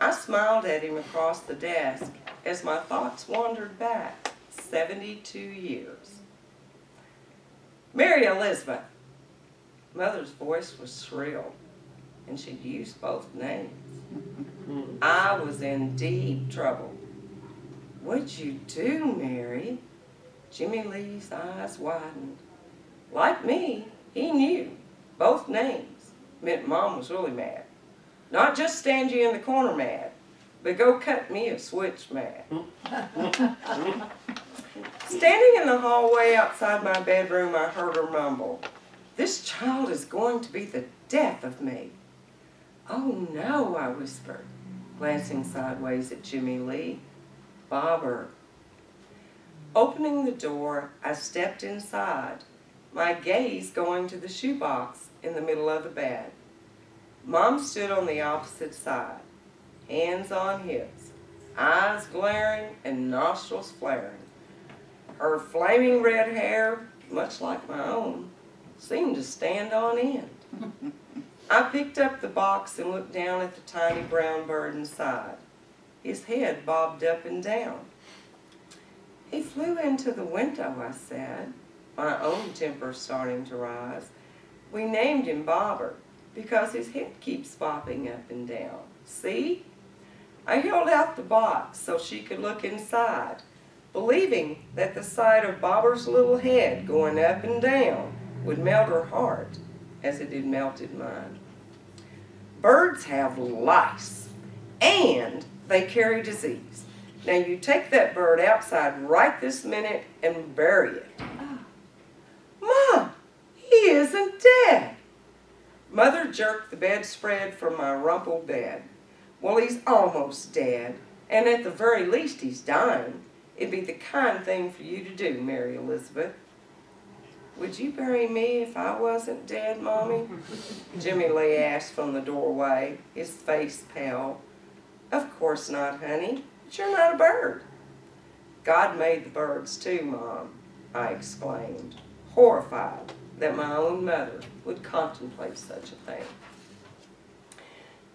I smiled at him across the desk as my thoughts wandered back 72 years. Mary Elizabeth. Mother's voice was shrill, and she used both names. Hmm. I was in deep trouble. What'd you do, Mary? Jimmy Lee's eyes widened. Like me, he knew both names meant Mom was really mad. Not just stand you in the corner mad, but go cut me a switch mad. Standing in the hallway outside my bedroom, I heard her mumble, This child is going to be the death of me. Oh no, I whispered, glancing sideways at Jimmy Lee. Bobber. Opening the door, I stepped inside, my gaze going to the shoebox in the middle of the bed. Mom stood on the opposite side, hands on hips, eyes glaring and nostrils flaring. Her flaming red hair, much like my own, seemed to stand on end. *laughs* I picked up the box and looked down at the tiny brown bird inside. His head bobbed up and down. He flew into the window, I said, my own temper starting to rise. We named him Bobber because his head keeps bobbing up and down. See? I held out the box so she could look inside, believing that the sight of Bobber's little head going up and down would melt her heart as it had melted mine. Birds have lice, and they carry disease. Now you take that bird outside right this minute and bury it. Ah. Mom, he isn't dead. Mother jerked the bedspread from my rumpled bed. Well, he's almost dead, and at the very least he's dying. It'd be the kind thing for you to do, Mary Elizabeth. Would you bury me if I wasn't dead, Mommy? *laughs* Jimmy Lee asked from the doorway, his face pale. Of course not, honey. But you're not a bird. God made the birds too, Mom, I exclaimed, horrified that my own mother would contemplate such a thing.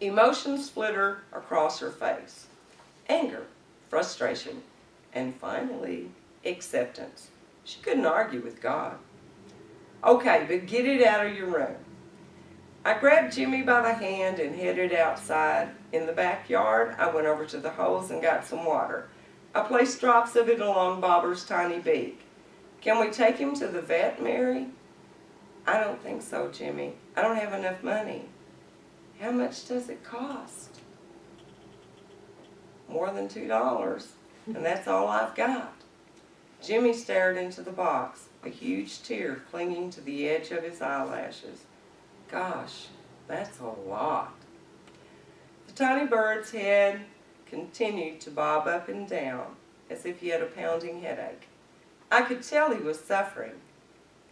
Emotion split her across her face. Anger, frustration, and finally, acceptance. She couldn't argue with God. Okay, but get it out of your room. I grabbed Jimmy by the hand and headed outside. In the backyard, I went over to the hose and got some water. I placed drops of it along Bobber's tiny beak. Can we take him to the vet, Mary? I don't think so, Jimmy. I don't have enough money. How much does it cost? More than two dollars, and that's all I've got. Jimmy stared into the box, a huge tear clinging to the edge of his eyelashes. Gosh, that's a lot. The tiny bird's head continued to bob up and down as if he had a pounding headache. I could tell he was suffering.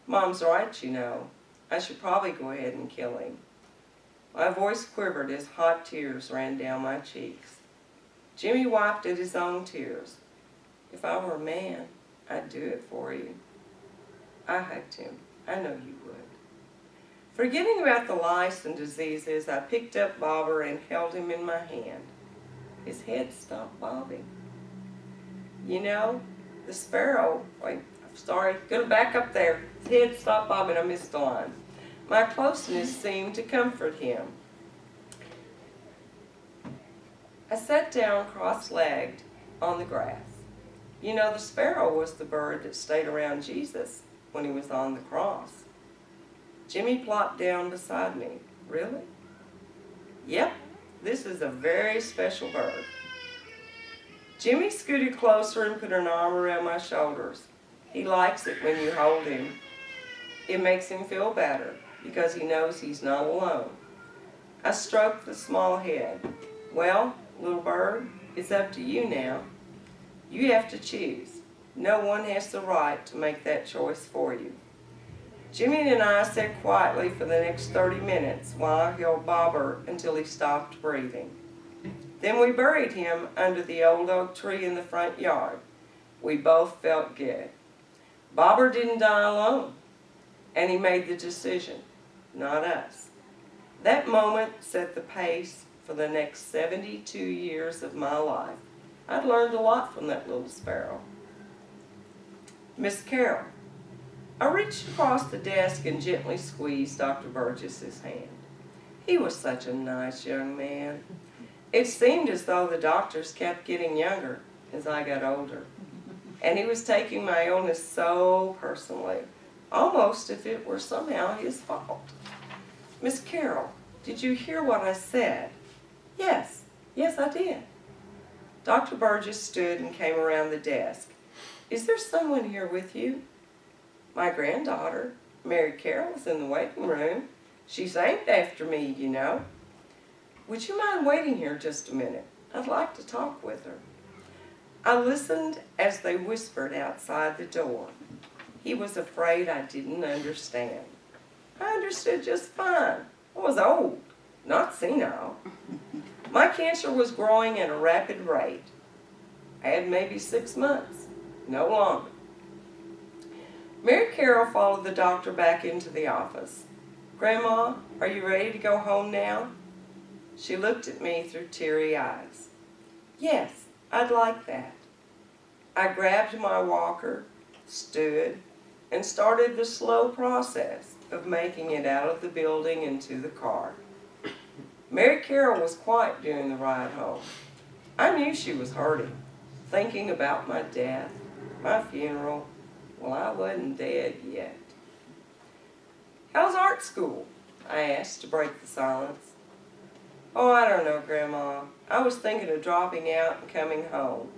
Mom's right, you know. I should probably go ahead and kill him. My voice quivered as hot tears ran down my cheeks. Jimmy wiped at his own tears. If I were a man, I'd do it for you. I hugged him. I know you would. Forgetting about the lice and diseases, I picked up Bobber and held him in my hand. His head stopped bobbing. You know, the sparrow, I'm sorry, gonna back up there. His head stopped bobbing, I missed the line. My closeness seemed to comfort him. I sat down cross-legged on the grass. You know, the sparrow was the bird that stayed around Jesus when he was on the cross. Jimmy plopped down beside me. Really? Yep, this is a very special bird. Jimmy scooted closer and put an arm around my shoulders. He likes it when you hold him. It makes him feel better because he knows he's not alone. I stroked the small head. Well, little bird, it's up to you now. You have to choose. No one has the right to make that choice for you. Jimmy and I sat quietly for the next 30 minutes while I held Bobber until he stopped breathing. Then we buried him under the old oak tree in the front yard. We both felt good. Bobber didn't die alone, and he made the decision, not us. That moment set the pace for the next 72 years of my life. I'd learned a lot from that little sparrow. Miss Carroll. I reached across the desk and gently squeezed Dr. Burgess's hand. He was such a nice young man. It seemed as though the doctors kept getting younger as I got older. And he was taking my illness so personally, almost if it were somehow his fault. Miss Carroll, did you hear what I said? Yes, yes I did. Dr. Burgess stood and came around the desk. Is there someone here with you? My granddaughter, Mary Carroll, is in the waiting room. She's named after me, you know. Would you mind waiting here just a minute? I'd like to talk with her. I listened as they whispered outside the door. He was afraid I didn't understand. I understood just fine. I was old, not senile. My cancer was growing at a rapid rate. I had maybe six months, no longer. Mary Carroll followed the doctor back into the office. Grandma, are you ready to go home now? She looked at me through teary eyes. Yes, I'd like that. I grabbed my walker, stood, and started the slow process of making it out of the building and to the car. Mary Carol was quiet during the ride home. I knew she was hurting, thinking about my death, my funeral. Well, I wasn't dead yet. How's art school? I asked to break the silence. Oh, I don't know, Grandma. I was thinking of dropping out and coming home.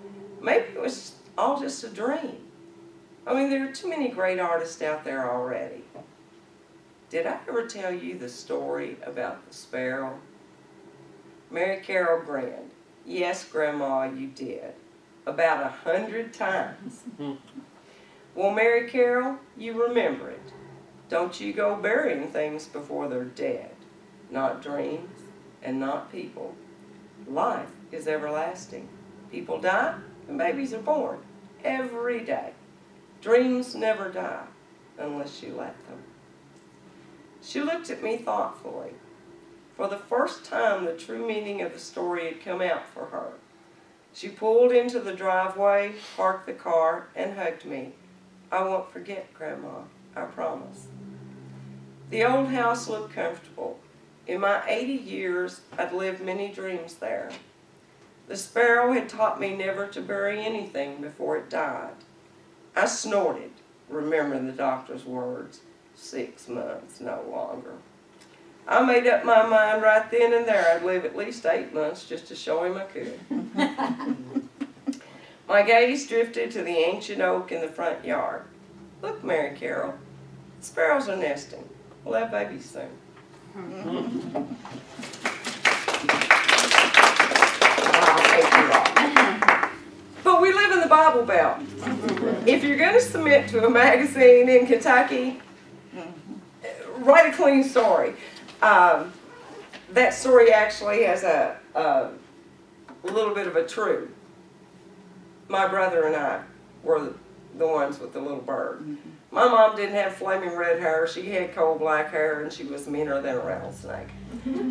Maybe it was all just a dream. I mean, there are too many great artists out there already. Did I ever tell you the story about the sparrow? Mary Carol grinned. Yes, Grandma, you did. About a hundred times. *laughs* well, Mary Carol, you remember it. Don't you go burying things before they're dead. Not dreams and not people. Life is everlasting. People die and babies are born every day. Dreams never die unless you let them. She looked at me thoughtfully. For the first time, the true meaning of the story had come out for her. She pulled into the driveway, parked the car, and hugged me. I won't forget, Grandma, I promise. The old house looked comfortable. In my 80 years, I'd lived many dreams there. The sparrow had taught me never to bury anything before it died. I snorted, remembering the doctor's words six months, no longer. I made up my mind right then and there I'd live at least eight months just to show him I could. *laughs* my gaze drifted to the ancient oak in the front yard. Look, Mary Carol, sparrows are nesting. We'll have babies soon. But we live in the Bible Belt. If you're going to submit to a magazine in Kentucky, write a clean story. Um, that story actually has a, a little bit of a truth. My brother and I were the ones with the little bird. My mom didn't have flaming red hair. She had coal black hair, and she was meaner than a rattlesnake.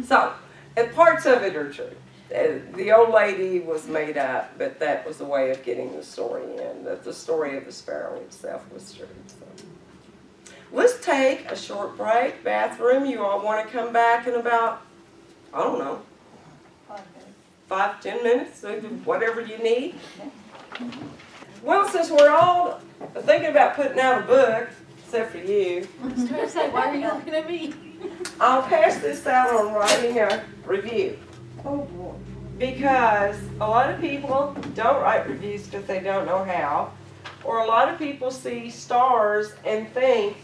So, and parts of it are true. Uh, The old lady was made up, but that was a way of getting the story in. That the story of the sparrow itself was true. So. Let's take a short break. Bathroom, you all want to come back in about, I don't know, five, ten minutes, whatever you need. Well, since we're all thinking about putting out a book, except for you, I was trying to say, why are you looking at me? I'll pass this out on writing a review. Oh, boy. Because a lot of people don't write reviews because they don't know how. Or a lot of people see stars and think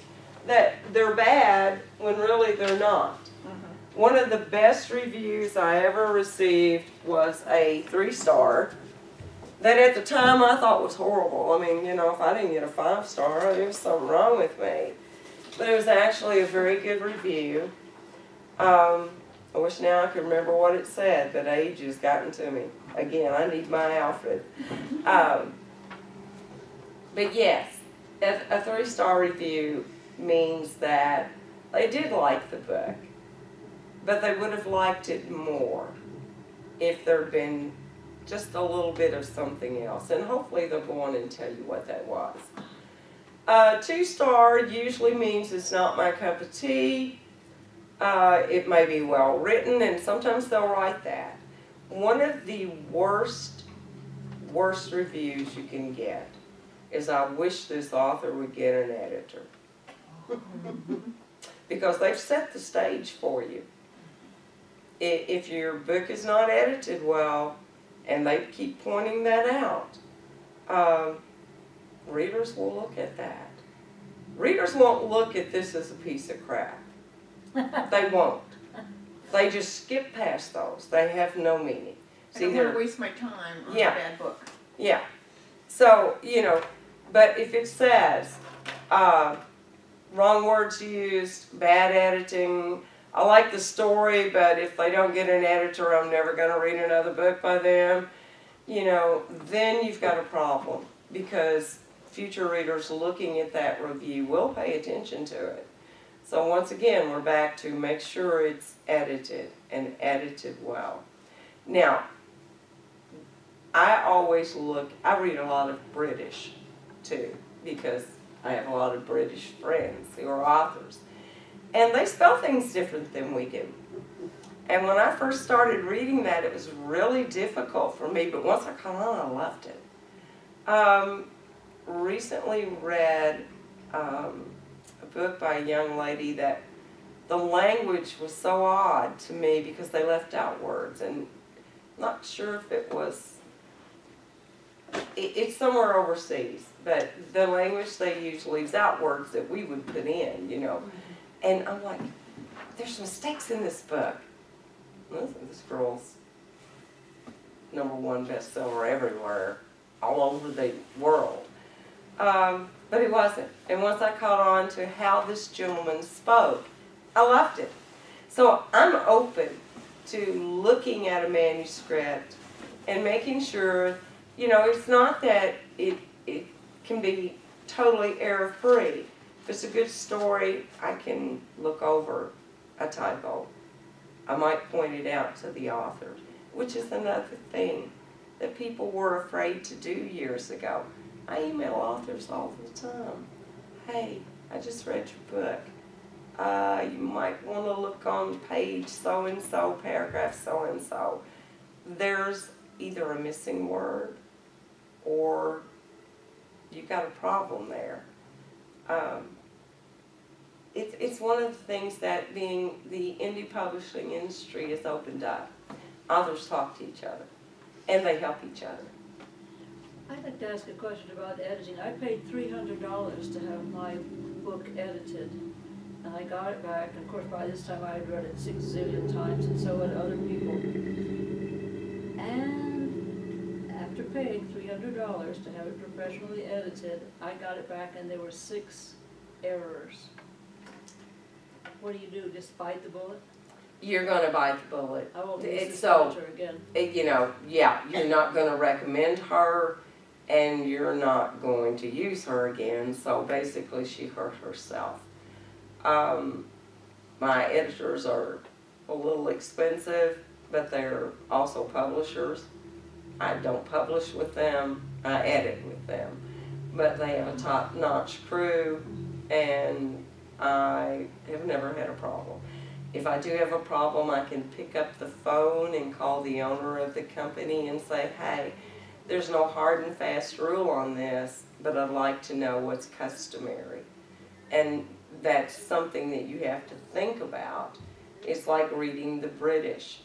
that they're bad when really they're not. Mm-hmm. One of the best reviews I ever received was a three star that at the time I thought was horrible. I mean, you know, if I didn't get a five star, there was something wrong with me. But it was actually a very good review. Um, I wish now I could remember what it said, but age has gotten to me. Again, I need my Alfred. Um, but yes, a, a three star review means that they did like the book, but they would have liked it more if there'd been just a little bit of something else. And hopefully they'll go on and tell you what that was. Uh, two star usually means it's not my cup of tea. Uh, it may be well written, and sometimes they'll write that. One of the worst, worst reviews you can get is I wish this author would get an editor. *laughs* because they've set the stage for you. If your book is not edited well, and they keep pointing that out, um, readers will look at that. Readers won't look at this as a piece of crap. *laughs* They won't. They just skip past those. They have no meaning. See, I don't want to waste my time on a Yeah. bad book. yeah. So, you know, but if it says, uh, wrong words used, bad editing, I like the story, but if they don't get an editor, I'm never going to read another book by them, you know, then you've got a problem because future readers looking at that review will pay attention to it. So once again, we're back to make sure it's edited and edited well. Now, I always look, I read a lot of British too, because I have a lot of British friends who are authors. And they spell things different than we do. And when I first started reading that, it was really difficult for me, but once I caught on, I loved it. Um, recently read um, a book by a young lady that the language was so odd to me because they left out words and not sure if it was it, it's somewhere overseas but the language they use leaves out words that we would put in you know And I'm like, there's mistakes in this book. This girl's number one bestseller everywhere, all over the world. Um, but it wasn't. And once I caught on to how this gentleman spoke, I loved it. So I'm open to looking at a manuscript and making sure, you know, it's not that it, it can be totally error free. If it's a good story, I can look over a typo. I might point it out to the author, which is another thing that people were afraid to do years ago. I email authors all the time. Hey, I just read your book. Uh, you might want to look on page so and so, paragraph so and so. There's either a missing word or you've got a problem there. Um, it's, it's one of the things that being the indie publishing industry has opened up. Authors talk to each other and they help each other. I'd like to ask a question about editing. I paid three hundred dollars to have my book edited, and I got it back, and of course, by this time I had read it six zillion times, and so had other people. And after paying three hundred dollars to have it professionally edited, I got it back and there were six errors. What do you do, just bite the bullet? You're gonna bite the bullet. I won't use It's this so- again. Eh, You know, yeah, you're not gonna recommend her and you're not going to use her again, so basically she hurt herself. Um, my editors are a little expensive, but they're also publishers. I don't publish with them, I edit with them. But they have a top-notch crew and I have never had a problem. If I do have a problem, I can pick up the phone and call the owner of the company and say, hey, there's no hard and fast rule on this, but I'd like to know what's customary. And that's something that you have to think about. It's like reading the British.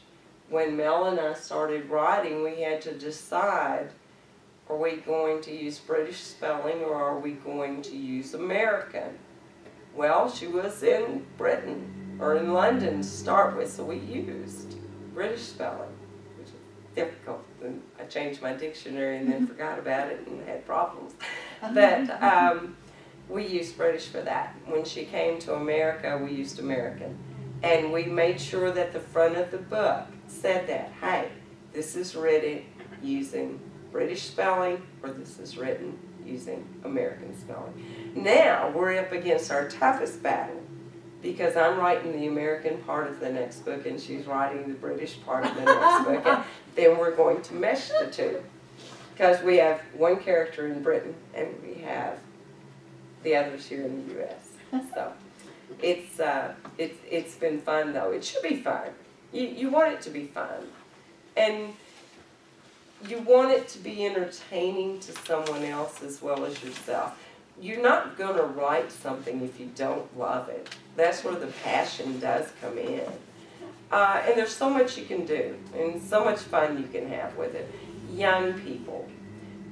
When Mel and I started writing, we had to decide, are we going to use British spelling or are we going to use American? Well, she was in Britain or in London to start with, so we used British spelling, which is difficult. And I changed my dictionary and then *laughs* forgot about it and had problems. But um, we used British for that. When she came to America, we used American. And we made sure that the front of the book said that, hey, this is written using British spelling or this is written using American spelling. Now we're up against our toughest battle because I'm writing the American part of the next book and she's writing the British part of the next book. And *laughs* then we're going to mesh the two because we have one character in Britain and we have the others here in the U.S. So it's uh, it's it's been fun though. It should be fun. You you want it to be fun, and you want it to be entertaining to someone else as well as yourself. You're not going to write something if you don't love it. That's where the passion does come in. Uh, and there's so much you can do and so much fun you can have with it. Young people.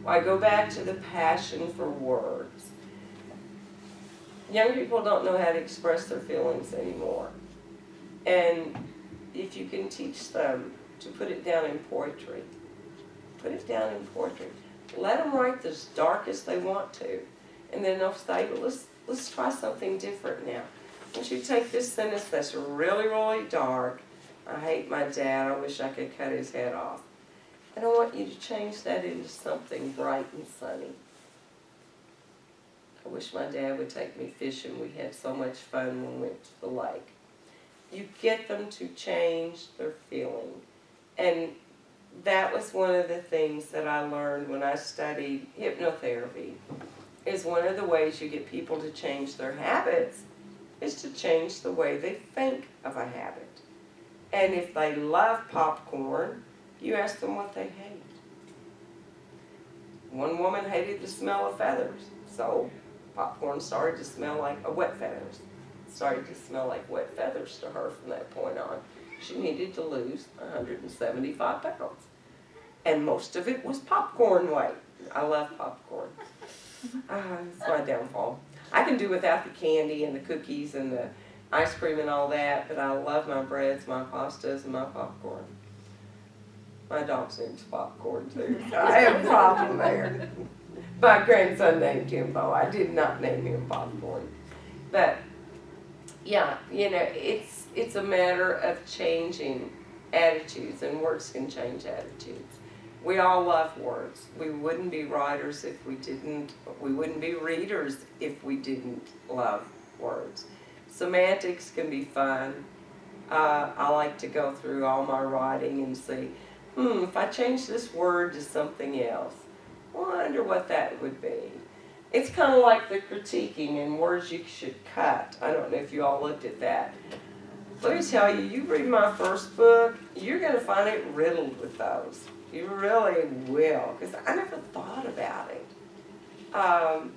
I go back to the passion for words. Young people don't know how to express their feelings anymore. And if you can teach them to put it down in poetry, put it down in poetry. Let them write as dark as they want to. And then they'll say, well, let's, let's try something different now. Once you take this sentence that's really, really dark, I hate my dad, I wish I could cut his head off. And I want you to change that into something bright and sunny. I wish my dad would take me fishing. We had so much fun when we went to the lake. You get them to change their feeling. And that was one of the things that I learned when I studied hypnotherapy. Is one of the ways you get people to change their habits is to change the way they think of a habit. And if they love popcorn, you ask them what they hate. One woman hated the smell of feathers, so popcorn started to smell like a wet feathers. Started to smell like wet feathers to her from that point on. She needed to lose 175 pounds. And most of it was popcorn weight. I love popcorn. Uh, it's my downfall. I can do without the candy and the cookies and the ice cream and all that, but I love my breads, my pastas, and my popcorn. My dog's name's Popcorn too, I have a problem there. My grandson named him Bo. I did not name him Popcorn. But yeah, you know, it's it's a matter of changing attitudes, and words can change attitudes. We all love words. We wouldn't be writers if we didn't. We wouldn't be readers if we didn't love words. Semantics can be fun. Uh, I like to go through all my writing and see, hmm, if I change this word to something else, wonder what that would be. It's kind of like the critiquing and words you should cut. I don't know if you all looked at that. Let me tell you, you read my first book, you're going to find it riddled with those. You really will, because I never thought about it. Um,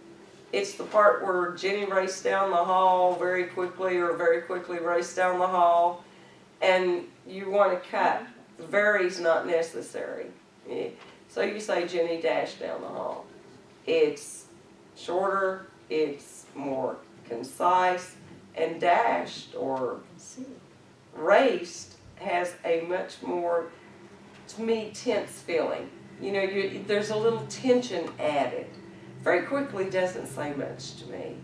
it's the part where Jenny raced down the hall very quickly or very quickly raced down the hall, and you want to cut. Very's not necessary. Eh, So you say Jenny dashed down the hall. It's shorter, it's more concise, and dashed or raced has a much more, to me, tense feeling. You know, you, there's a little tension added. Very quickly doesn't say much to me.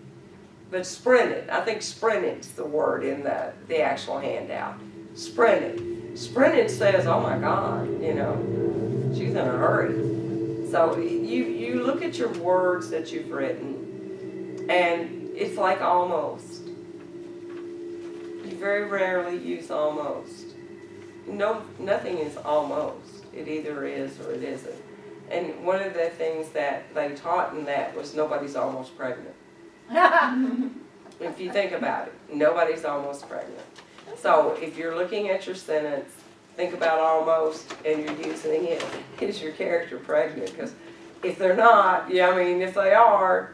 But sprinted, I think sprinted's the word in the, the actual handout. Sprinted. Sprinted says, oh my God, you know, she's in a hurry. So you, you look at your words that you've written, and it's like almost. Very rarely use almost. No, nothing is almost. It either is or it isn't. And one of the things that they taught in that was nobody's almost pregnant. *laughs* If you think about it, nobody's almost pregnant. So if you're looking at your sentence, think about almost, and you're using it, is your character pregnant? Because if they're not, yeah, I mean, if they are,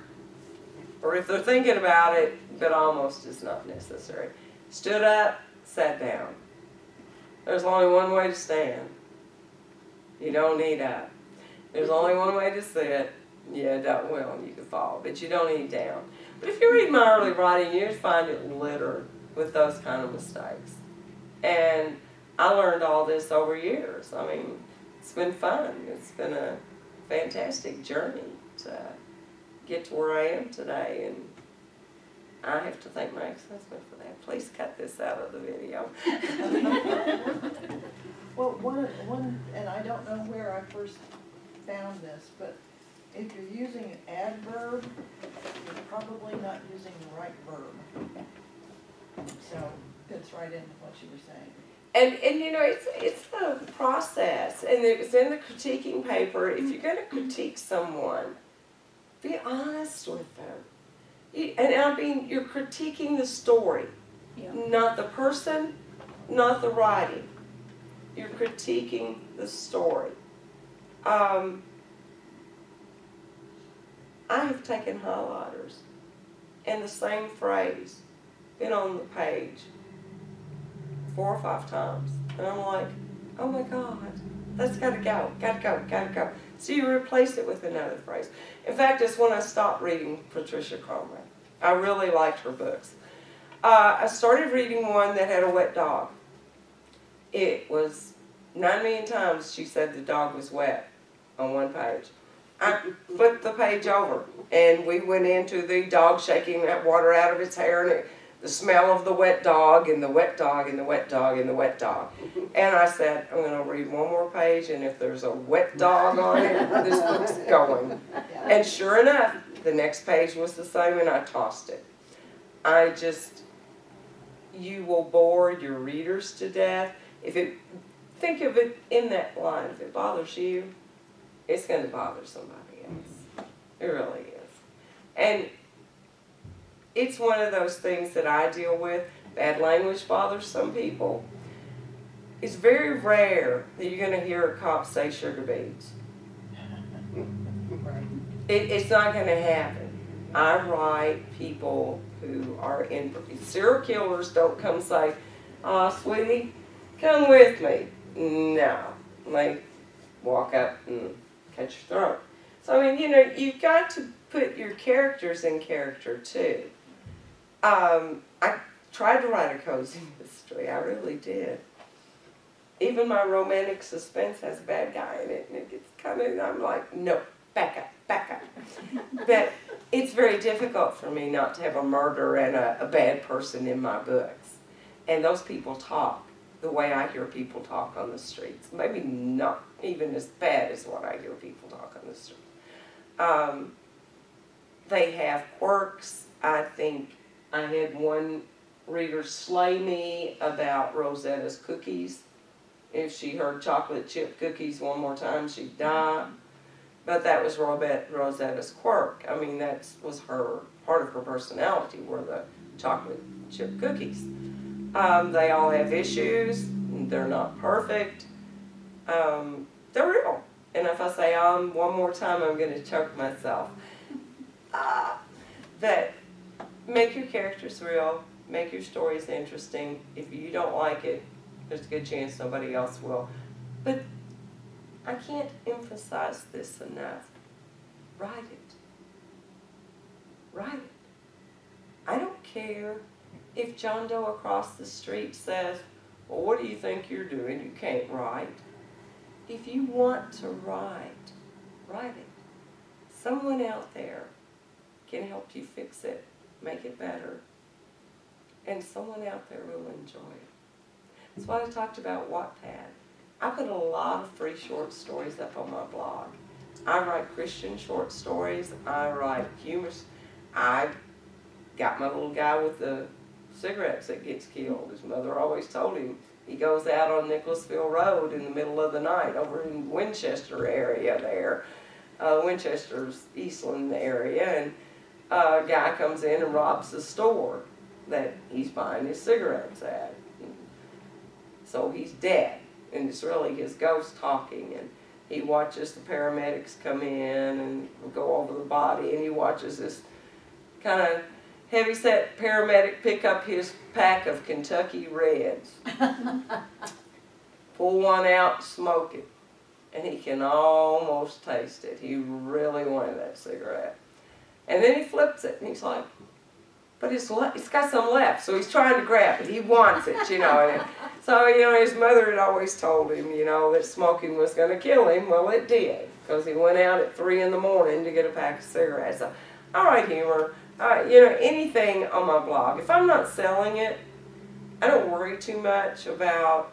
or if they're thinking about it, but almost is not necessary. Stood up, sat down. There's only one way to stand. You don't need up. There's only one way to sit. Yeah, don't, well, you can fall, but you don't need down. But if you read my early writing, you'd find it littered with those kind of mistakes. And I learned all this over years. I mean, it's been fun. It's been a fantastic journey to get to where I am today. And I have to thank my ex-husband. Please cut this out of the video. *laughs* Well, one, one, and I don't know where I first found this, but if you're using an adverb, you're probably not using the right verb. So, fits right into what you were saying. And, and you know, it's, it's a process, and it was in the critiquing paper. If you're going to critique someone, be honest with them. You- And I mean, you're critiquing the story, Yeah. not the person, not the writing. You're critiquing the story. Um, I have taken highlighters and the same phrase been on the page four or five times. And I'm like, oh my God, that's gotta go, gotta go, gotta go. So you replace it with another phrase. In fact, it's when I stopped reading Patricia Cornwell. I really liked her books. Uh, I started reading one that had a wet dog. It was nine million times she said the dog was wet on one page. I flipped the page over and we went into the dog shaking that water out of its hair and it, the smell of the wet dog and the wet dog and the wet dog and the wet dog. And I said, I'm going to read one more page and if there's a wet dog on it, this book's going. And sure enough, the next page was the same and I tossed it. I just, you will bore your readers to death. If it, think of it in that line, if it bothers you, it's going to bother somebody else. Mm-hmm. It really is. And it's one of those things that I deal with. Bad language bothers some people. It's very rare that you're going to hear a cop say sugar beads. *laughs* It, it's not going to happen. I write people who are in serial killers don't come say, "Ah, sweetie, come with me." No, they walk up and cut your throat. So I mean, you know, you've got to put your characters in character too. Um, I tried to write a cozy *laughs* mystery. I really did. Even my romantic suspense has a bad guy in it, and it gets kind of. I'm like, no, back up, back up. but it's very difficult for me not to have a murder and a, a bad person in my books, and those people talk the way I hear people talk on the streets. Maybe not even as bad as what I hear people talk on the street. Um, they have quirks. I think I had one reader slay me about Rosetta's cookies. If she heard chocolate chip cookies one more time, she'd die. But that was Robet- Rosetta's quirk. I mean, that was her part of her personality were the chocolate chip cookies. Um, they all have issues. They're not perfect. Um, they're real. And if I say um one more time, I'm going to choke myself. Ah, that make your characters real. Make your stories interesting. If you don't like it, there's a good chance nobody else will. But I can't emphasize this enough. Write it. Write it. I don't care if John Doe across the street says, Well, what do you think you're doing? You can't write. If you want to write, write it. Someone out there can help you fix it, make it better, and someone out there will enjoy it. That's why I talked about Wattpad. I put a lot of free short stories up on my blog. I write Christian short stories. I write humor. I got my little guy with the cigarettes that gets killed. His mother always told him he goes out on Nicholasville Road in the middle of the night over in Winchester area there, uh, Winchester's Eastland area, and a guy comes in and robs the store that he's buying his cigarettes at. So he's dead, and it's really his ghost talking, and he watches the paramedics come in and go over the body, and he watches this kind of heavyset paramedic pick up his pack of Kentucky Reds, pull one out, smoke it, and he can almost taste it. He really wanted that cigarette. And then he flips it, and he's like, but it's, le- it's got some left, so he's trying to grab it. He wants it, you know. And so, you know, his mother had always told him, you know, that smoking was going to kill him. Well, it did, because he went out at 3 in the morning to get a pack of cigarettes. So, all right, humor. You know, anything on my blog. If I'm not selling it, I don't worry too much about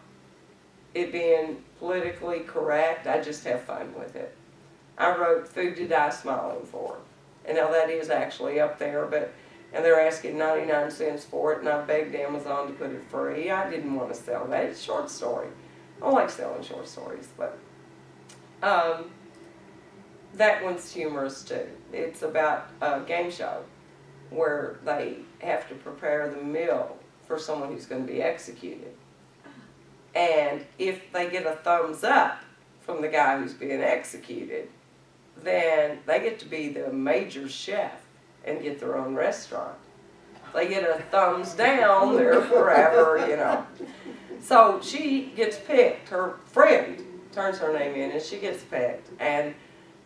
it being politically correct. I just have fun with it. I wrote Food to Die Smiling For. And now that is actually up there, but and they're asking 99 cents for it, and I begged Amazon to put it free. I didn't want to sell that. It's a short story. I like selling short stories, but um, that one's humorous too. It's about a game show where they have to prepare the meal for someone who's going to be executed. And if they get a thumbs up from the guy who's being executed, then they get to be the major chef and get their own restaurant. They get a thumbs down, they're forever, you know. So she gets picked. Her friend turns her name in and she gets picked. And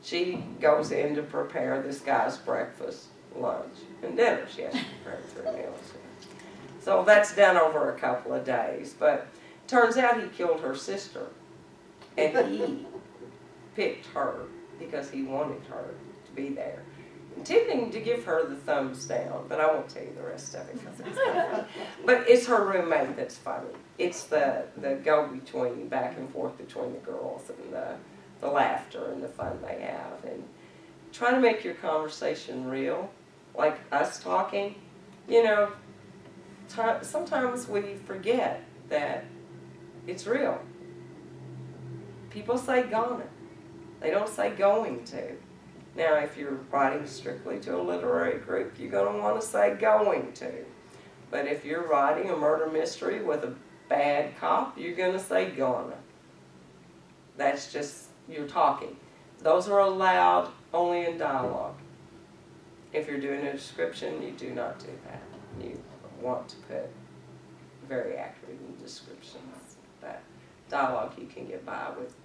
she goes in to prepare this guy's breakfast, lunch, and dinner. She has to prepare three meals. So that's done over a couple of days. But turns out he killed her sister. And he picked her because he wanted her to be there. Intending to give her the thumbs down, but I won't tell you the rest of it. But it's her roommate that's funny. It's the, the go-between, back and forth between the girls and the, the laughter and the fun they have. And try to make your conversation real, like us talking. You know, ti sometimes we forget that it's real. People say gonna. They don't say going to. Now, if you're writing strictly to a literary group, you're going to want to say going to. But if you're writing a murder mystery with a bad cop, you're going to say gonna. That's just, you're talking. Those are allowed only in dialogue. If you're doing a description, you do not do that. You want to put very accurate descriptions. But dialogue you can get by with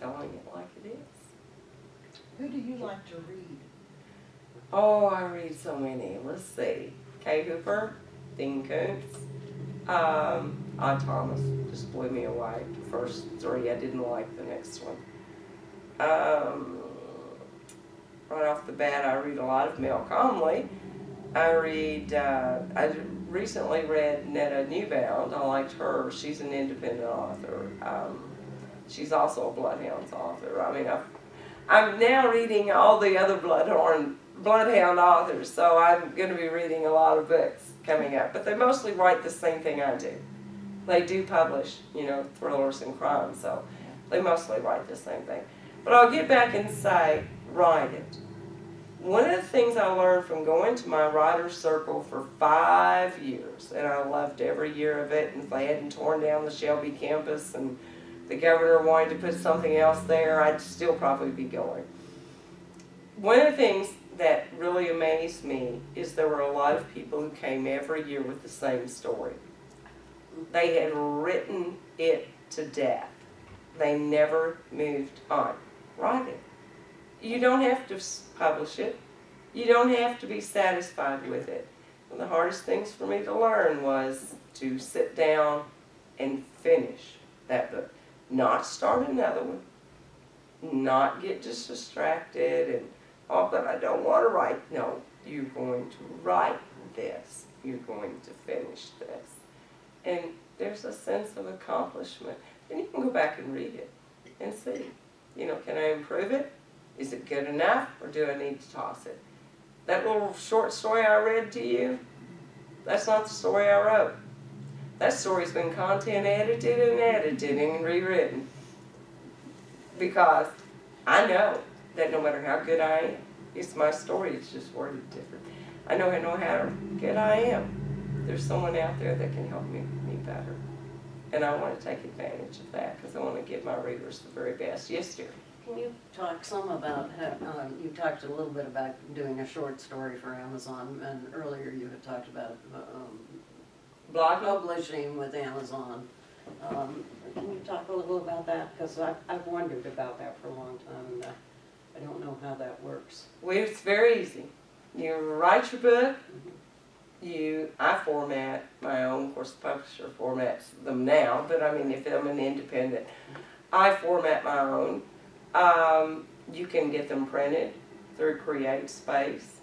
telling it like it is. Who do you like to read? Oh, I read so many. Let's see. Kay Hooper, Dean Koontz. Um, Odd Thomas just blew me away. The first three I didn't like. The next one. Um, right off the bat, I read a lot of Mel Comley. I read. Uh, I recently read Netta Newbound. I liked her. She's an independent author. Um, she's also a Bloodhounds author. I mean, I've, I'm now reading all the other Bloodhorn Bloodhound authors, so I'm going to be reading a lot of books coming up. But they mostly write the same thing I do. They do publish, you know, thrillers and crime, so they mostly write the same thing. But I'll get back and say, write it. One of the things I learned from going to my writer's circle for five years, and I loved every year of it, and they hadn't torn down the Shelby campus and the governor wanted to put something else there, I'd still probably be going. One of the things that really amazed me is there were a lot of people who came every year with the same story. They had written it to death. They never moved on. Write it. You don't have to publish it. You don't have to be satisfied with it. One of the hardest things for me to learn was to sit down and finish that book. Not start another one. Not get just distracted and, oh, but I don't want to write. No, you're going to write this. You're going to finish this. And there's a sense of accomplishment. And you can go back and read it and see. You know, can I improve it? Is it good enough or do I need to toss it? That little short story I read to you, that's not the story I wrote. That story's been content edited and edited and rewritten. Because I know that no matter how good I am, it's my story, it's just worded different. I know I know how good I am. There's someone out there that can help me be better. And I want to take advantage of that because I want to give my readers the very best. Yes, dear. Can you talk some about, um, you talked a little bit about doing a short story for Amazon, and earlier you had talked about, um, Blog publishing with Amazon. Um, can you talk a little about that? Because I've, I've wondered about that for a long time, and uh, I don't know how that works. Well, it's very easy. You write your book. You, I format my own. Of course, the publisher formats them now, but I mean, if I'm an independent, I format my own. Um, you can get them printed through Create Space.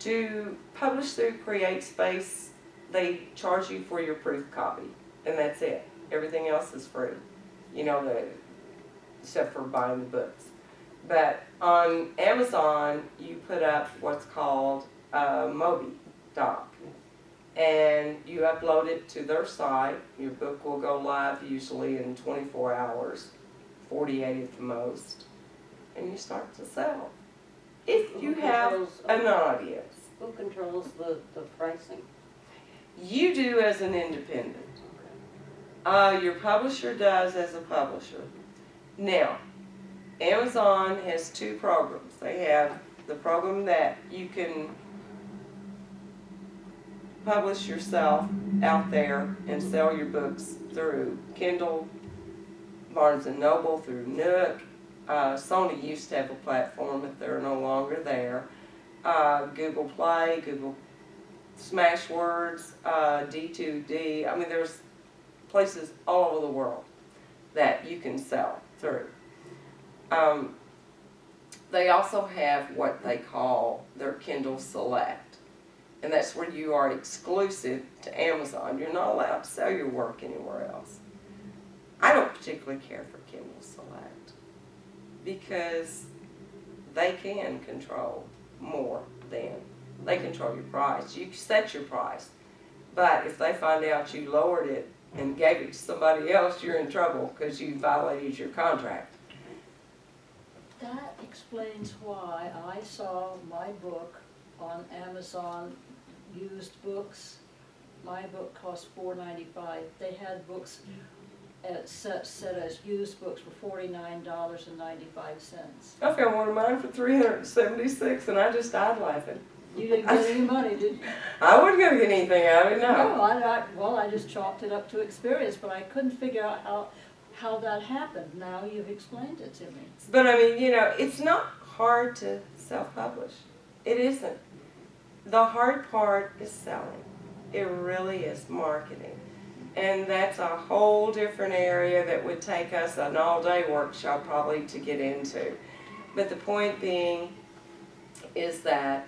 To publish through Create Space, they charge you for your proof copy, and that's it. Everything else is free. You know, the, except for buying the books. But on Amazon, you put up what's called a Mobi doc. And you upload it to their site. Your book will go live usually in 24 hours, 48 at the most. And you start to sell. If you have an audience. Who controls the, the pricing? You do as an independent. Uh, your publisher does as a publisher. Now, Amazon has two programs. They have the program that you can publish yourself out there and sell your books through Kindle, Barnes Noble, through Nook. Uh, Sony used to have a platform, but they're no longer there. Uh, Google Play, Google Smashwords, uh, D2D. I mean, there's places all over the world that you can sell through. Um, they also have what they call their Kindle Select, and that's where you are exclusive to Amazon. You're not allowed to sell your work anywhere else. I don't particularly care for Kindle Select because they can control more than they control your price. You set your price. But if they find out you lowered it and gave it to somebody else, you're in trouble because you violated your contract. That explains why I saw my book on Amazon used books. My book cost four ninety-five. They had books at set, set as used books for forty-nine dollars and ninety-five cents. I found one of mine for three hundred and seventy-six, and I just died laughing. You didn't get any money, did you? I wouldn't gonna get anything out of it, no. No, I, I, well, I just chalked it up to experience, but I couldn't figure out how, how that happened. Now you've explained it to me. But I mean, you know, it's not hard to self-publish. It isn't. The hard part is selling. It really is marketing. And that's a whole different area that would take us an all-day workshop probably to get into. But the point being is that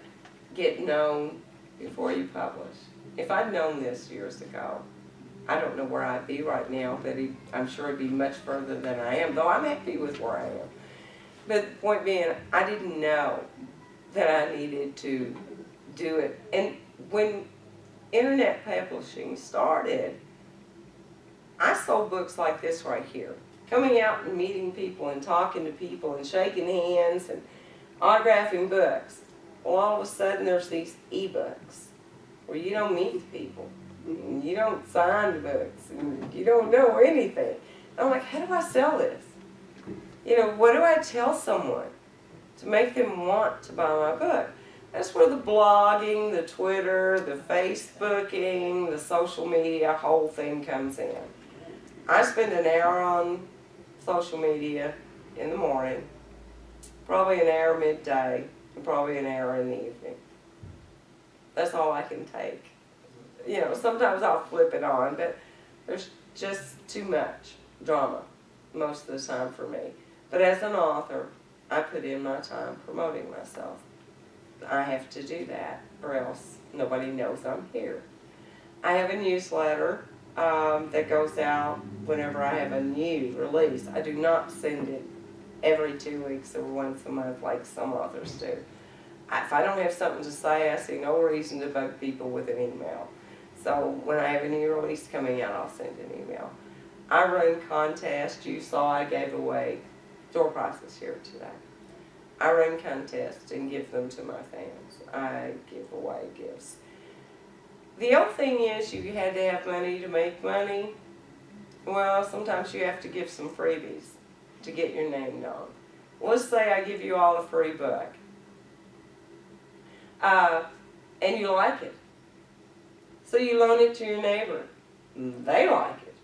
get known before you publish. If I'd known this years ago, I don't know where I'd be right now, but I'm sure I'd be much further than I am, though I'm happy with where I am. But the point being, I didn't know that I needed to do it. And when internet publishing started, I sold books like this right here. Coming out and meeting people and talking to people and shaking hands and autographing books. Well, all of a sudden there's these ebooks where you don't meet people. and You don't sign the books and you don't know anything. I'm like, how do I sell this? You know, what do I tell someone to make them want to buy my book? That's where the blogging, the Twitter, the Facebooking, the social media whole thing comes in. I spend an hour on social media in the morning, probably an hour midday, probably an hour in the evening. That's all I can take. You know, sometimes I'll flip it on, but there's just too much drama most of the time for me. But as an author, I put in my time promoting myself. I have to do that, or else nobody knows I'm here. I have a newsletter um, that goes out whenever I have a new release. I do not send it every two weeks or once a month like some authors do. If I don't have something to say, I see no reason to bug people with an email. So when I have a new release coming out, I'll send an email. I run contests. You saw I gave away door prizes here today. I run contests and give them to my fans. I give away gifts. The old thing is you had to have money to make money. Well, sometimes you have to give some freebies to get your name known. Let's say I give you all a free book. Uh, and you like it. So you loan it to your neighbor. They like it.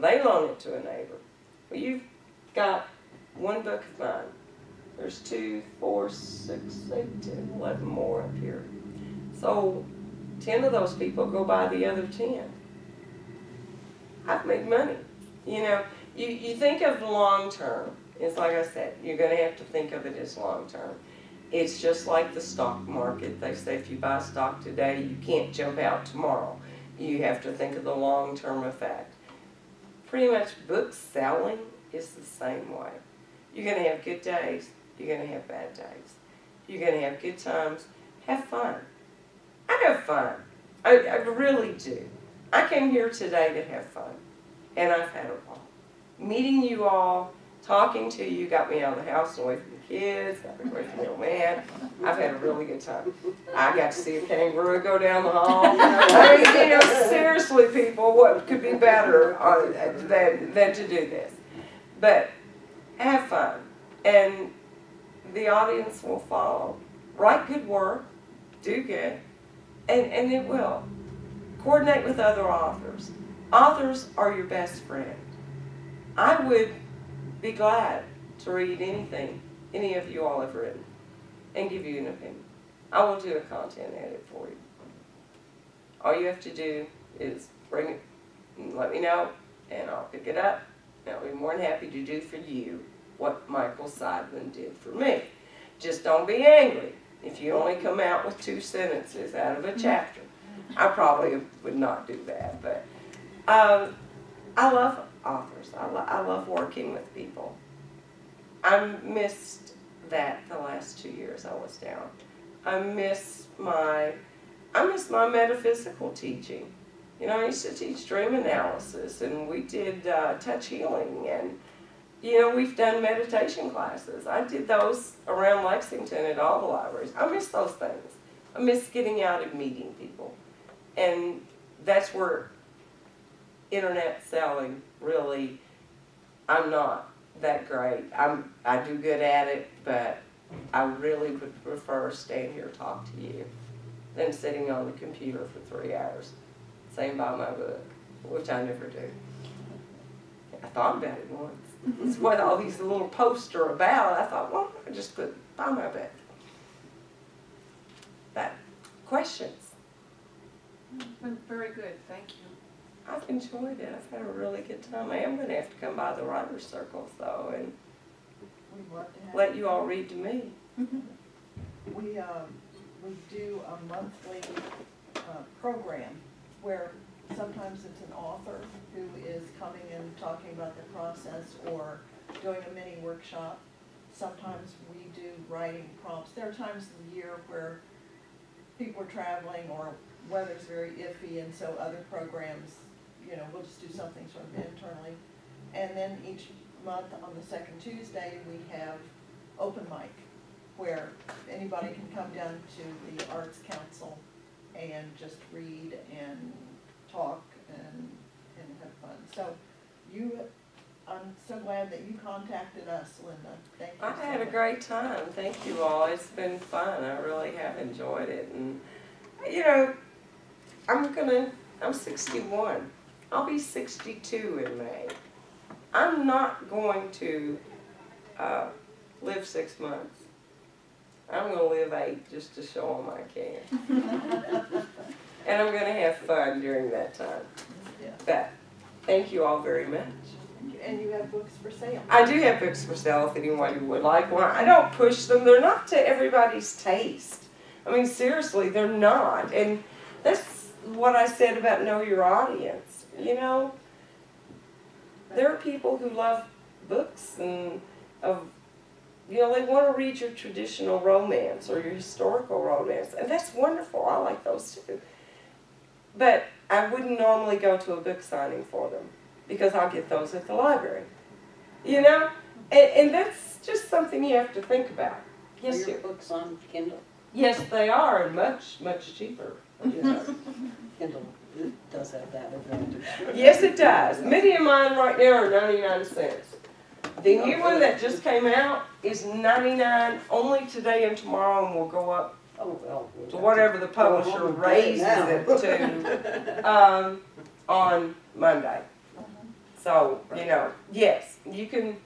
They loan it to a neighbor. Well, you've got one book of mine. There's two, four, six, eight, ten, eleven more up here. So ten of those people go buy the other ten. I've made money. You know, you, you think of long term. It's like I said, you're gonna have to think of it as long term. It's just like the stock market. They say if you buy stock today, you can't jump out tomorrow. You have to think of the long term effect. Pretty much book selling is the same way. You're gonna have good days, you're gonna have bad days. You're gonna have good times, have fun. I have fun. I, I really do. I came here today to have fun, and I've had a ball. Meeting you all, talking to you, got me out of the house and away from the kids, got me away from the old man. I've had a really good time. I got to see a kangaroo go down the hall. *laughs* I mean, you know, seriously, people, what could be better uh, than, than to do this? But have fun, and the audience will follow. Write good work, do good, and, and it will. Coordinate with other authors. Authors are your best friend. I would be glad to read anything any of you all have written and give you an opinion. I will do a content edit for you. All you have to do is bring it, let me know, and I'll pick it up. And I'll be more than happy to do for you what Michael Seidman did for me. Just don't be angry if you only come out with two sentences out of a chapter. I probably would not do that, but um, I love authors. I, lo- I love working with people. I missed that the last two years I was down. I miss my, I miss my metaphysical teaching. You know, I used to teach dream analysis, and we did uh, touch healing, and you know, we've done meditation classes. I did those around Lexington at all the libraries. I miss those things. I miss getting out and meeting people, and that's where internet selling really. I'm not that great. I'm I do good at it, but I really would prefer staying here talk to you than sitting on the computer for three hours saying buy my book, which I never do. I thought about it once. It's what all these little posts are about. I thought, well, I just put buy my book. But questions? Been very good, thank you. I've enjoyed it. I've had a really good time. I am gonna have to come by the writer's circle, though and We'd love to have. let you all read to me. We, um, we do a monthly, uh, program where sometimes it's an author who is coming and talking about their process or doing a mini workshop. Sometimes we do writing prompts. There are times of the year where people are traveling or weather's very iffy and so other programs, you know, we'll just do something sort of internally. And then each month on the second Tuesday, we have open mic where anybody can come down to the Arts Council and just read and talk and, and have fun. So you, I'm so glad that you contacted us, Linda. Thank you I so had a great time. Thank you all. It's been fun. I really have enjoyed it. And, you know, I'm gonna, I'm sixty-one. I'll be sixty-two in May. I'm not going to, uh, live six months. I'm gonna live eight just to show them I can. *laughs* And I'm gonna have fun during that time. Yeah. But, thank you all very much. And you have books for sale. I do have books for sale if anyone would like one. I don't push them. They're not to everybody's taste. I mean, seriously, they're not. And that's what I said about know your audience. You know, there are people who love books and of you know, they want to read your traditional romance or your historical romance, and that's wonderful. I like those too. But I wouldn't normally go to a book signing for them because I'll get those at the library. You know? And, and that's just something you have to think about. Are Yes, your books on Kindle? Yes, they are, and much, much cheaper. you know. *laughs* Kindle does have that advantage. yes, it does. Many of mine right now are 99 cents. The new one that just came out is 99 only today and tomorrow, and will go up Oh, well. we'll to whatever the publisher raises it to *laughs* um, on Monday. So, you know, yes, you can,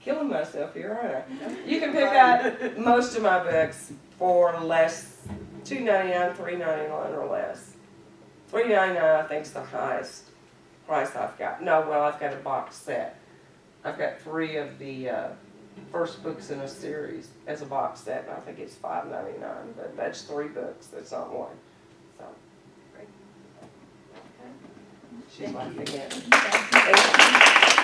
killing myself here, aren't I? You can pick up most of my books for less, two ninety nine, three ninety nine or less. Three ninety nine, I think, is the highest price I've got. No, well, I've got a box set. I've got three of the uh, first books in a series as a box set, and I think it's five ninety nine. But that's three books. That's not one. So. She's laughing again. Thank you. Thank you.